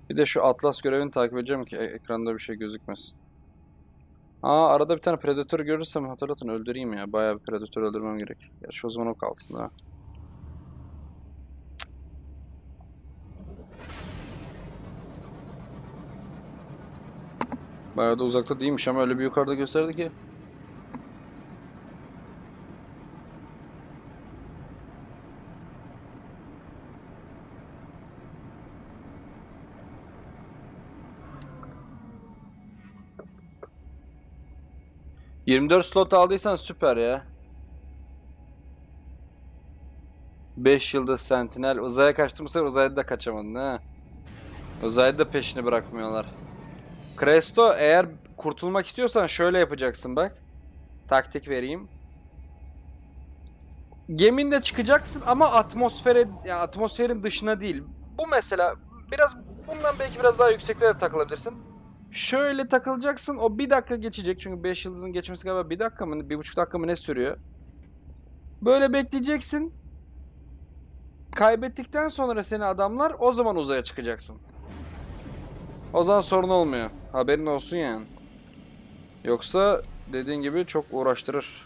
S1: Bir de şu Atlas görevini takip edeceğim ki e- ekranda bir şey gözükmesin. Aa arada bir tane predatör görürsem hatırlatın öldüreyim ya. Bayağı bir predatör öldürmem gerek. Gerçi o zaman o kalsın ha. Bayağı da uzakta değilmiş ama öyle bir yukarıda gösterdi ki. ...24 slot aldıysan süper ya. 5 yıldız sentinel. Uzaya kaçtım bu uzayda da kaçamadın ha. Uzayda da peşini bırakmıyorlar. Cresto eğer kurtulmak istiyorsan şöyle yapacaksın bak. Taktik vereyim. Geminle çıkacaksın ama atmosfere ya atmosferin dışına değil. Bu mesela biraz bundan belki biraz daha yükseklere takılabilirsin. Şöyle takılacaksın o bir dakika geçecek çünkü 5 yıldızın geçmesi galiba bir dakika mı bir buçuk dakika mı ne sürüyor. Böyle bekleyeceksin. Kaybettikten sonra seni adamlar o zaman uzaya çıkacaksın. O zaman sorun olmuyor. Haberin olsun yani. Yoksa dediğin gibi çok uğraştırır.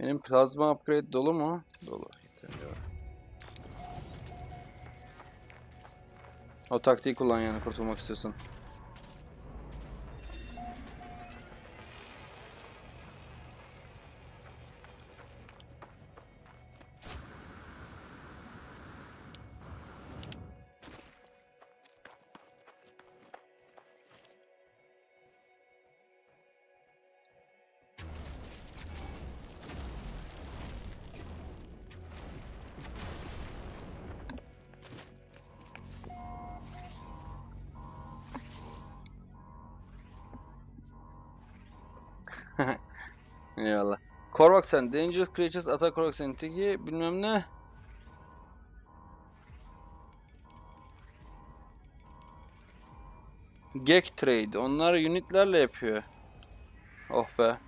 S1: Benim plazma upgrade dolu mu? Dolu. Yeterince var. O taktiği kullan yani kurtulmak istiyorsan. *laughs* Eyvallah. Korvaxen, Dangerous Creatures Attack Korvaxen Tiki bilmem ne. Gek Trade. Onlar unitlerle yapıyor. Oh be.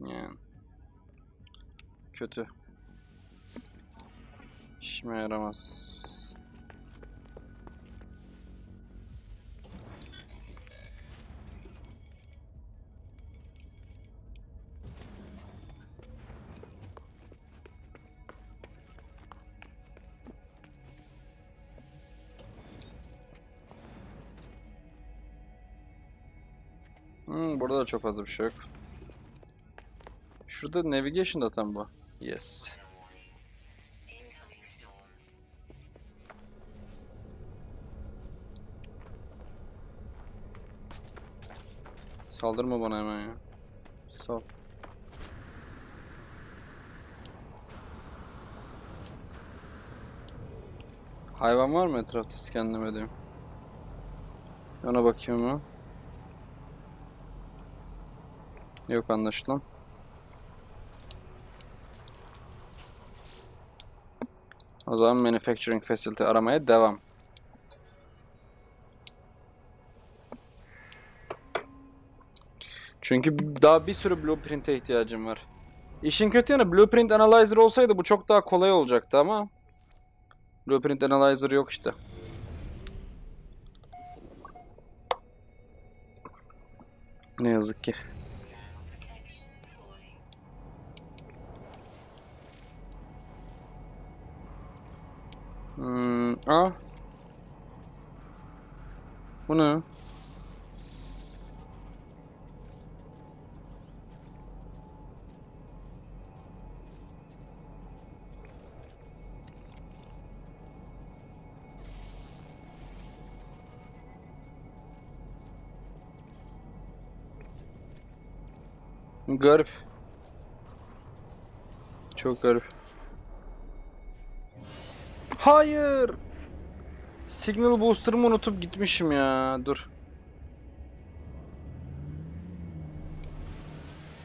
S1: Yani. Kötü. İşime yaramaz. Hmm, burada da çok fazla bir şey yok. Şurada navigation da tam bu. Yes. Saldırma bana hemen ya. Sal. Hayvan var mı etrafta skenlemediğim? Ona bakayım mı? Yok anlaşılan. O zaman manufacturing facility aramaya devam. Çünkü daha bir sürü blueprint'e ihtiyacım var. İşin kötü yanı blueprint analyzer olsaydı bu çok daha kolay olacaktı ama blueprint analyzer yok işte. Ne yazık ki. Hmm, aa. Bu ne? Garip. Çok garip. Hayır. Signal booster'ımı unutup gitmişim ya. Dur.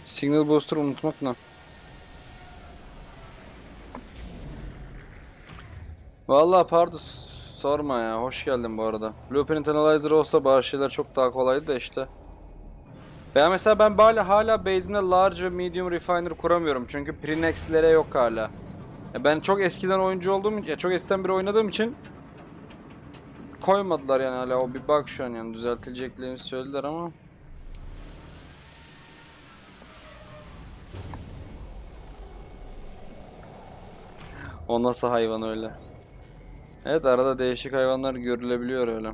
S1: Signal booster unutmak ne? Vallahi pardon sorma ya. Hoş geldin bu arada. Blueprint Analyzer olsa bazı şeyler çok daha kolaydı da işte. Veya mesela ben hala hala base'imde large ve medium refiner kuramıyorum çünkü prenex'lere yok hala. Ya ben çok eskiden oyuncu olduğum ya çok eskiden beri oynadığım için koymadılar yani hala o bir bug şu an yani düzeltileceklerini söylediler ama O nasıl hayvan öyle? Evet arada değişik hayvanlar görülebiliyor öyle.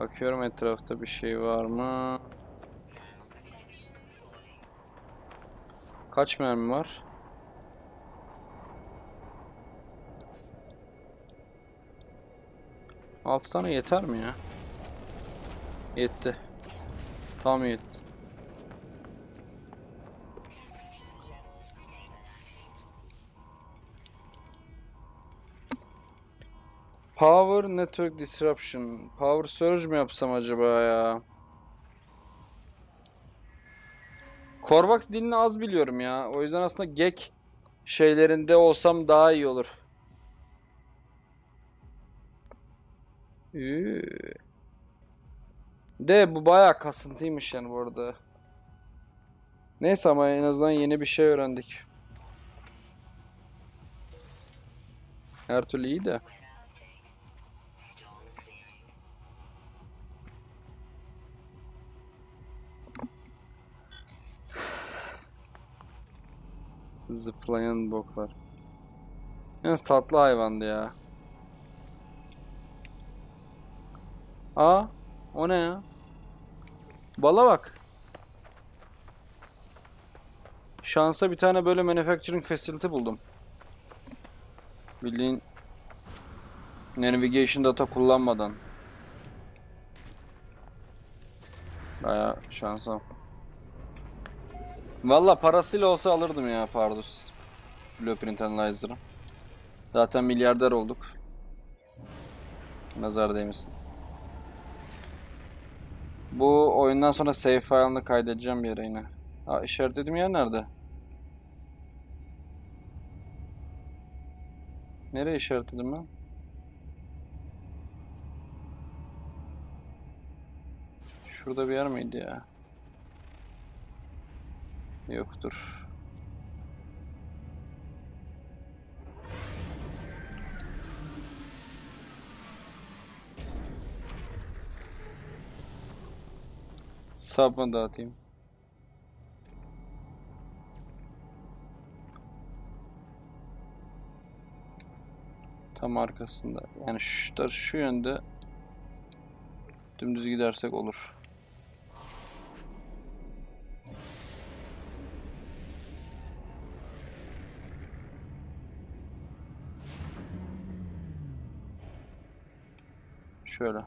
S1: Bakıyorum etrafta bir şey var mı? Kaç mermi var? Altı tane yeter mi ya? Yetti. Tam yetti. Power Network Disruption. Power Surge mi yapsam acaba ya? Corvax dilini az biliyorum ya. O yüzden aslında GEK şeylerinde olsam daha iyi olur. De bu bayağı kasıntıymış yani bu arada. Neyse ama en azından yeni bir şey öğrendik. Her türlü iyi de. Zıplayan boklar. Yalnız tatlı hayvandı ya. Aa, o ne ya? Bala bak. Şansa bir tane böyle manufacturing facility buldum. Bildiğin navigation data kullanmadan. Baya şansa. Valla parasıyla olsa alırdım ya Pardus. Blueprint Analyzer'ı. Zaten milyarder olduk. Nazar değmesin. Bu oyundan sonra save file'ını kaydedeceğim bir yere yine. Ha işaretlediğim yer nerede? Nereye işaretledim ben? Şurada bir yer miydi ya? Yoktur. Mı dağıtayım? Tam arkasında. Yani şu, şu yönde dümdüz gidersek olur. Şöyle.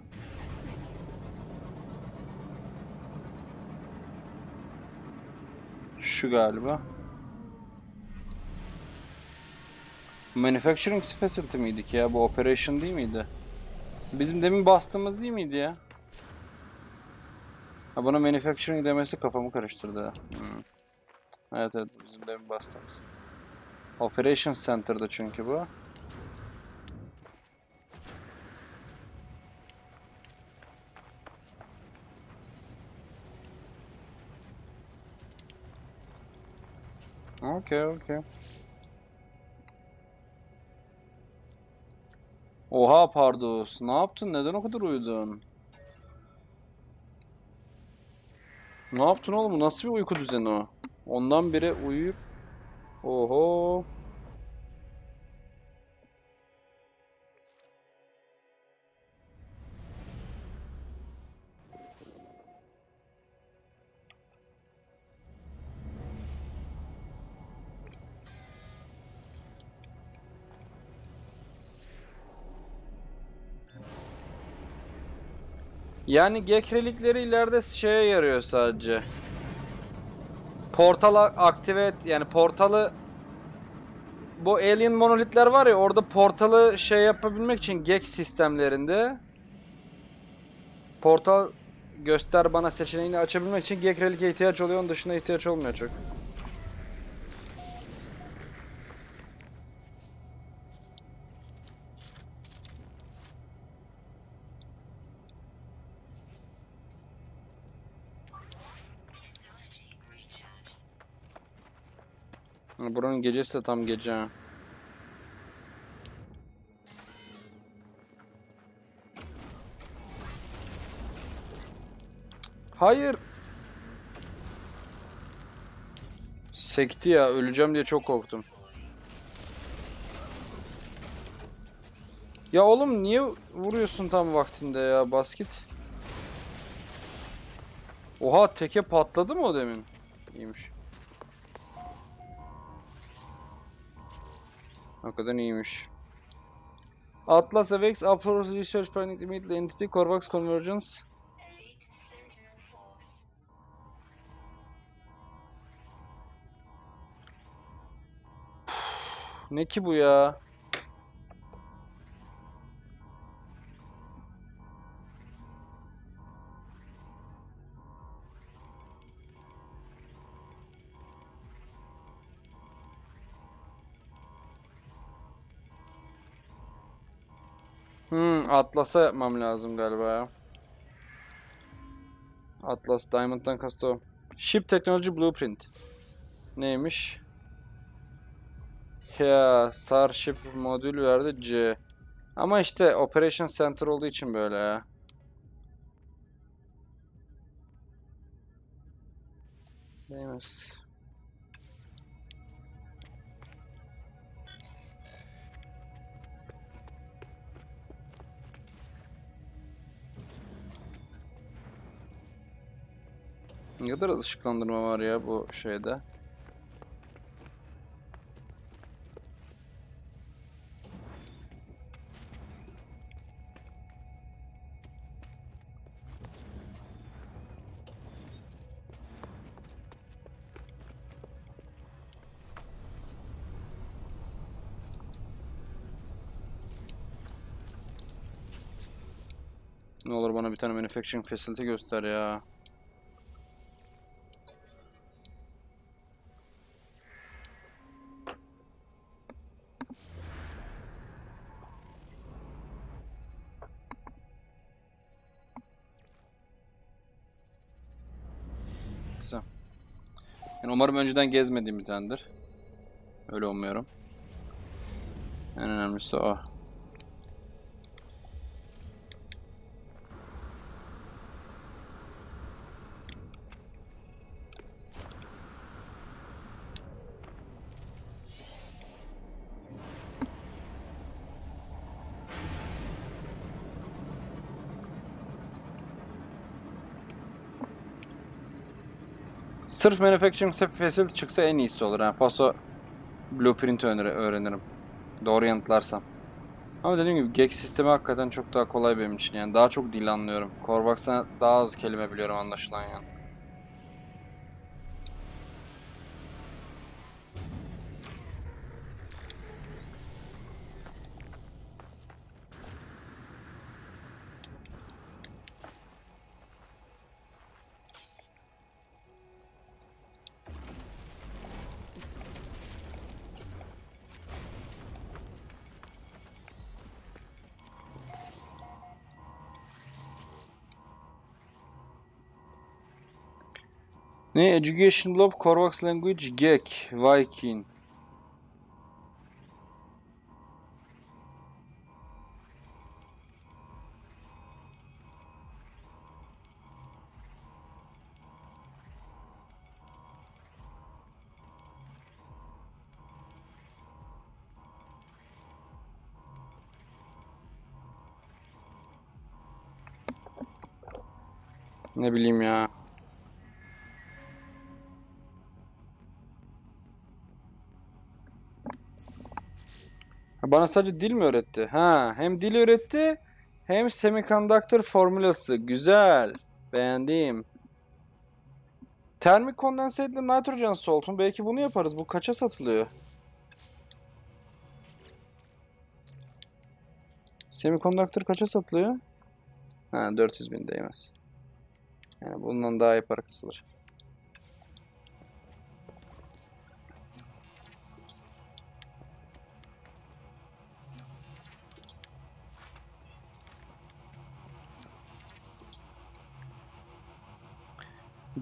S1: Şu galiba. Manufacturing facility miydi ki ya? Bu operation değil miydi? Bizim demin bastığımız değil miydi ya? Ha buna manufacturing demesi kafamı karıştırdı. Hmm. Evet evet bizim demin bastığımız. Operation Center'da çünkü bu. Okey okey. Oha Pardus, ne yaptın? Neden o kadar uyudun? Ne yaptın oğlum? Nasıl bir uyku düzeni o? Ondan beri uyuyup... Oho. Yani gekrelikleri ileride şeye yarıyor sadece. Portal aktive et, yani portalı bu alien monolitler var ya orada portalı şey yapabilmek için Gex sistemlerinde portal göster bana seçeneğini açabilmek için Gekrelik'e ihtiyaç oluyor. Onun dışında ihtiyaç olmuyor çok. Ha, Buranın gecesi de tam gece ha. Hayır. Sekti ya. Öleceğim diye çok korktum. Ya oğlum niye vuruyorsun tam vaktinde ya basket? Oha teke patladı mı o demin? İyiymiş. Hakikaten iyiymiş. Atlas Avex Uploads Research Findings Immediately Entity Corvax Convergence. Ne ki bu ya? Hmm, Atlas'a yapmam lazım galiba ya. Atlas Diamond'dan kastı o. Ship Technology Blueprint. Neymiş? Ya Starship modül verdi C. Ama işte Operation Center olduğu için böyle ya. Neymiş? Ne kadar ışıklandırma var ya bu şeyde. Ne olur bana bir tane manufacturing facility göster ya. Umarım önceden gezmediğim bir tanedir. Öyle umuyorum. En önemlisi o. Sırf manufacturing facility çıksa en iyisi olur. Yani paso blueprint öğren- öğrenirim. Doğru yanıtlarsam. Ama dediğim gibi Gex sistemi hakikaten çok daha kolay benim için. Yani daha çok dil anlıyorum. Corvax'tan daha az kelime biliyorum anlaşılan yani. Ne? Education Blob, Korvax Language, GEK, Viking. Ne bileyim ya. Bana sadece dil mi öğretti? Ha, hem dil öğretti hem semiconductor formülası. Güzel. Beğendim. Termik kondensate'li nitrogen salt'un belki bunu yaparız. Bu kaça satılıyor? Semiconductor kaça satılıyor? Ha 400 bin değmez. Yani bundan daha iyi para kısılır.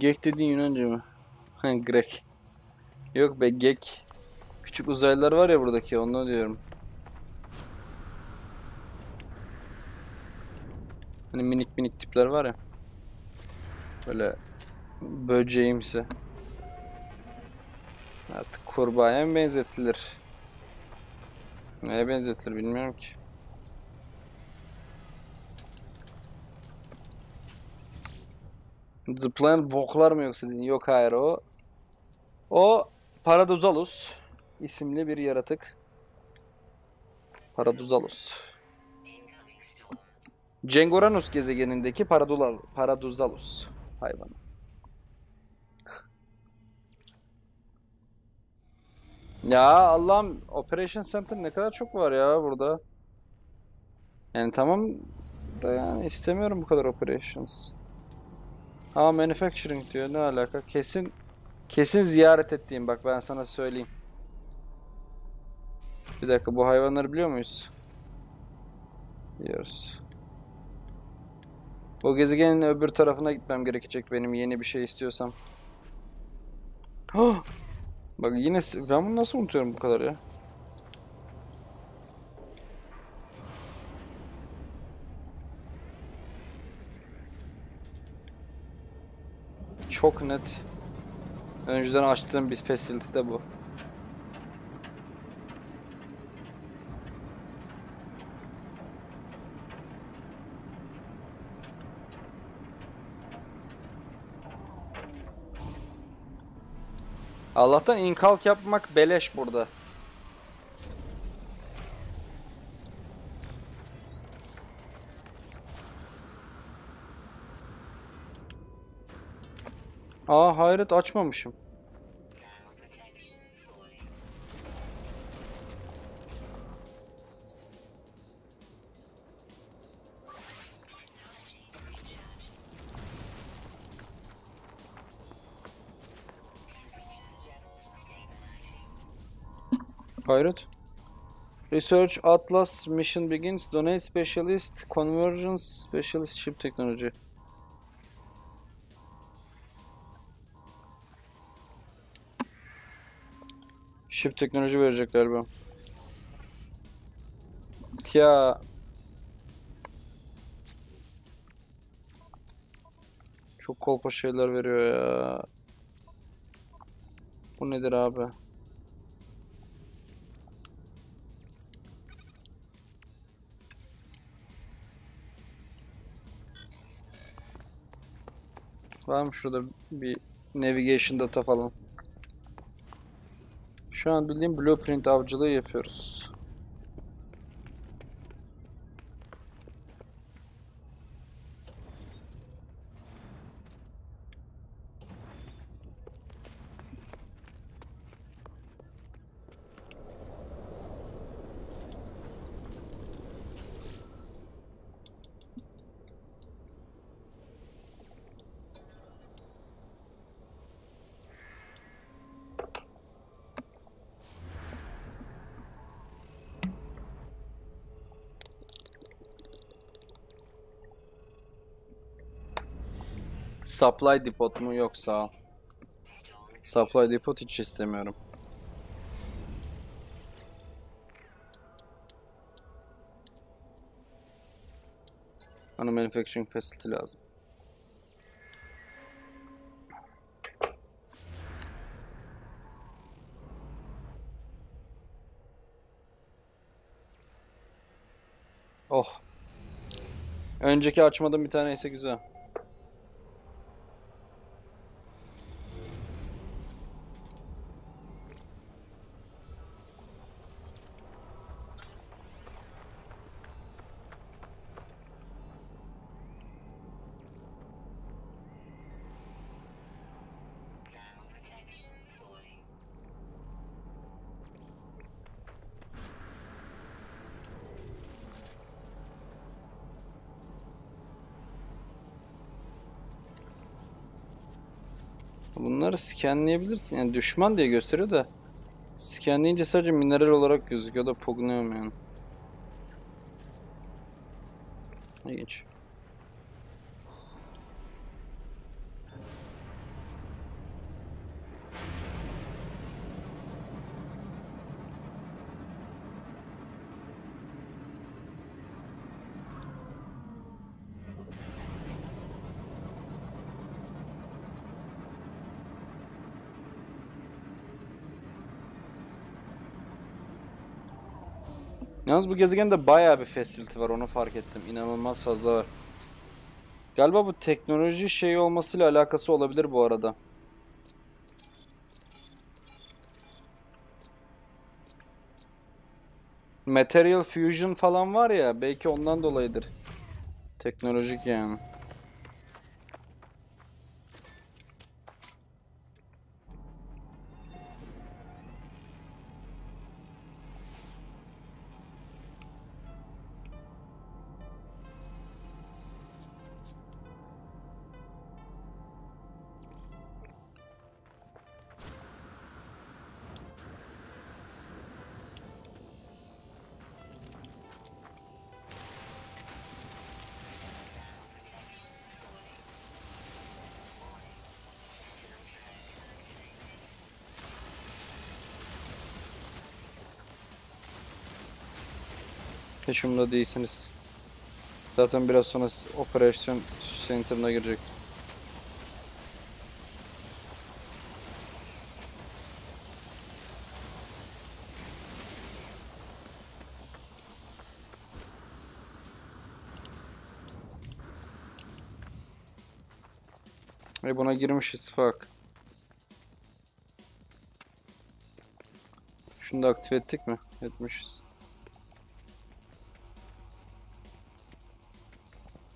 S1: Gek dediğin Yunanca mı? *laughs* Ha Grek. Yok be Gek. Küçük uzaylılar var ya buradaki ondan diyorum. Hani minik minik tipler var ya. Böyle böceğimsi. Artık kurbağaya mı benzetilir? Neye benzetilir bilmiyorum ki. Zıplayan boklar mı yoksa dedin? Yok hayır o. O Paradozalus isimli bir yaratık. Paradozalus. Cengoranus gezegenindeki Paradolal, Paradozalus hayvanı. Ya Allah'ım Operation Center ne kadar çok var ya burada. Yani tamam da yani istemiyorum bu kadar operations. Aa manufacturing diyor ne alaka? Kesin kesin ziyaret ettiğim bak ben sana söyleyeyim. Bir dakika bu hayvanları biliyor muyuz? Biliyoruz. O gezegenin öbür tarafına gitmem gerekecek benim yeni bir şey istiyorsam. *gasps* Bak yine ben bunu nasıl unutuyorum bu kadar ya? Çok net. Önceden açtığım bir facility de bu. Allah'tan inkalk yapmak beleş burada. Aa hayret açmamışım. Hayret. Research Atlas mission begins. Donate specialist convergence specialist ship technology. Ship teknoloji verecek galiba. Ya çok kolpa şeyler veriyor ya. Bu nedir abi? Var mı şurada bir navigation data falan? Şu an bildiğim blueprint avcılığı yapıyoruz. Supply depot mu? Yok sağ ol. Supply depot hiç istemiyorum. Bana manufacturing facility lazım. Oh. Önceki açmadığım bir taneyse güzel. Bunları scanleyebilirsin. Yani düşman diye gösteriyor da scanleyince sadece mineral olarak gözüküyor da pognuyorum yani. İlginç. Yalnız bu gezegende bayağı bir facility var onu fark ettim. İnanılmaz fazla var. Galiba bu teknoloji şeyi olmasıyla alakası olabilir bu arada. Material fusion falan var ya belki ondan dolayıdır. Teknolojik yani. Hiç umurumda değilsiniz. Zaten biraz sonra operasyon center'ına girecek. Ve buna girmişiz fuck. Şunu da aktif ettik mi? Etmişiz.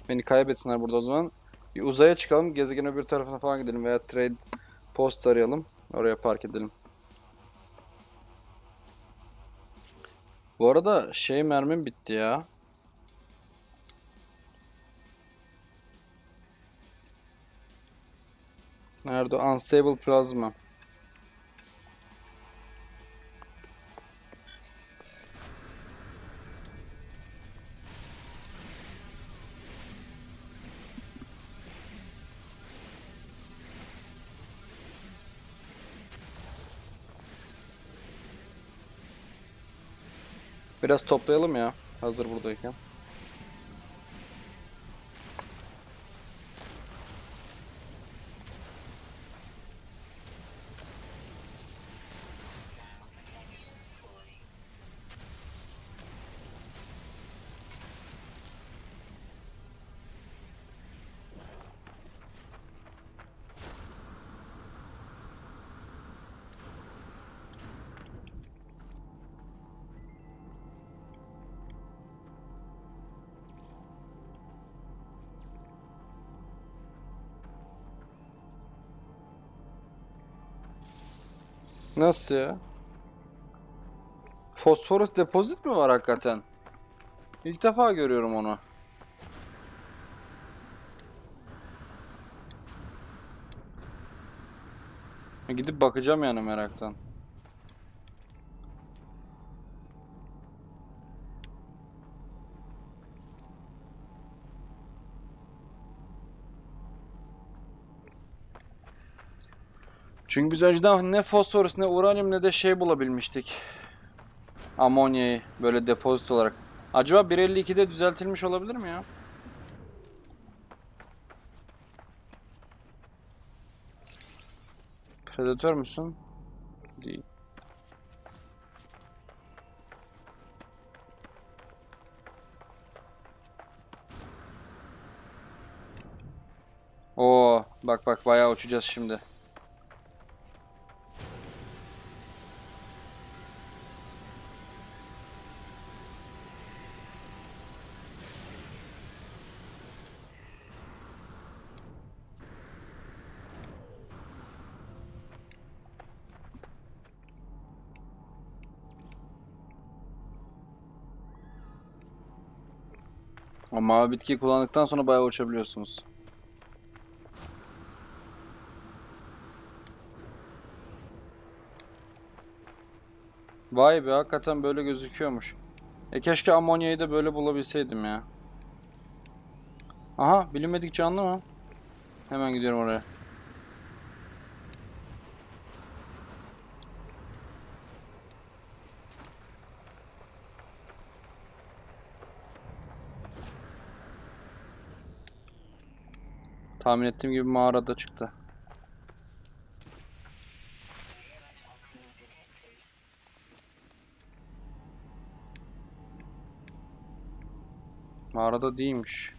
S1: Beni kaybetsinler burada o zaman. Bir uzaya çıkalım. Gezegen öbür tarafına falan gidelim veya trade post arayalım. Oraya park edelim. Bu arada şey mermim bitti ya. Nerede? Unstable plasma. Biraz toplayalım ya. Hazır buradayken. Nasıl ya? Fosforus depozit mi var hakikaten? İlk defa görüyorum onu. Gidip bakacağım yani meraktan. Çünkü biz önceden ne fosforus ne uranyum ne de şey bulabilmiştik. Amonyayı böyle depozit olarak. Acaba 1.52'de düzeltilmiş olabilir mi ya? Predatör müsün? Değil. Oo, bak bak bayağı uçacağız şimdi. Mavi bitkiyi kullandıktan sonra bayağı uçabiliyorsunuz. Vay be hakikaten böyle gözüküyormuş. E keşke amonyayı da böyle bulabilseydim ya. Aha bilinmedik canlı mı? Hemen gidiyorum oraya. Tahmin ettiğim gibi mağarada çıktı. Mağarada değilmiş.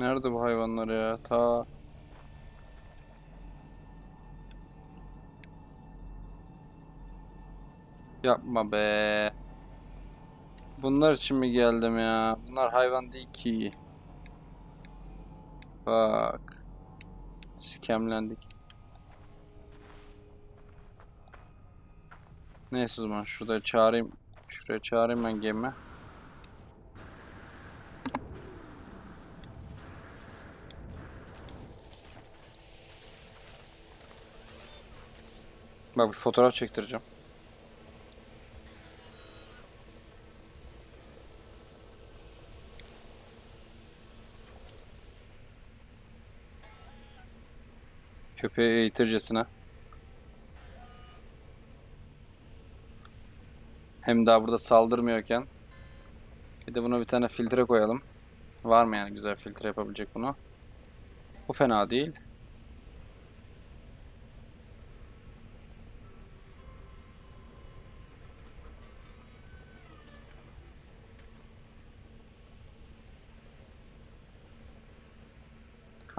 S1: Nerede bu hayvanlar ya? Ta Yapma be. Bunlar için mi geldim ya? Bunlar hayvan değil ki. Bak. Skemlendik. Neyse o zaman şurada çağırayım. Şuraya çağırayım ben gemi. Bak bir fotoğraf çektireceğim. Köpeği eğitircesine. Hem daha burada saldırmıyorken. Bir de buna bir tane filtre koyalım. Var mı yani güzel filtre yapabilecek bunu? Bu fena değil.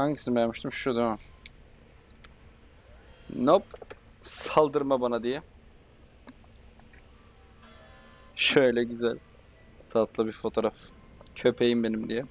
S1: Hangisini beğenmiştim? Şu değil mi? Nope. Saldırma bana diye. Şöyle güzel. Tatlı bir fotoğraf. Köpeğim benim diye.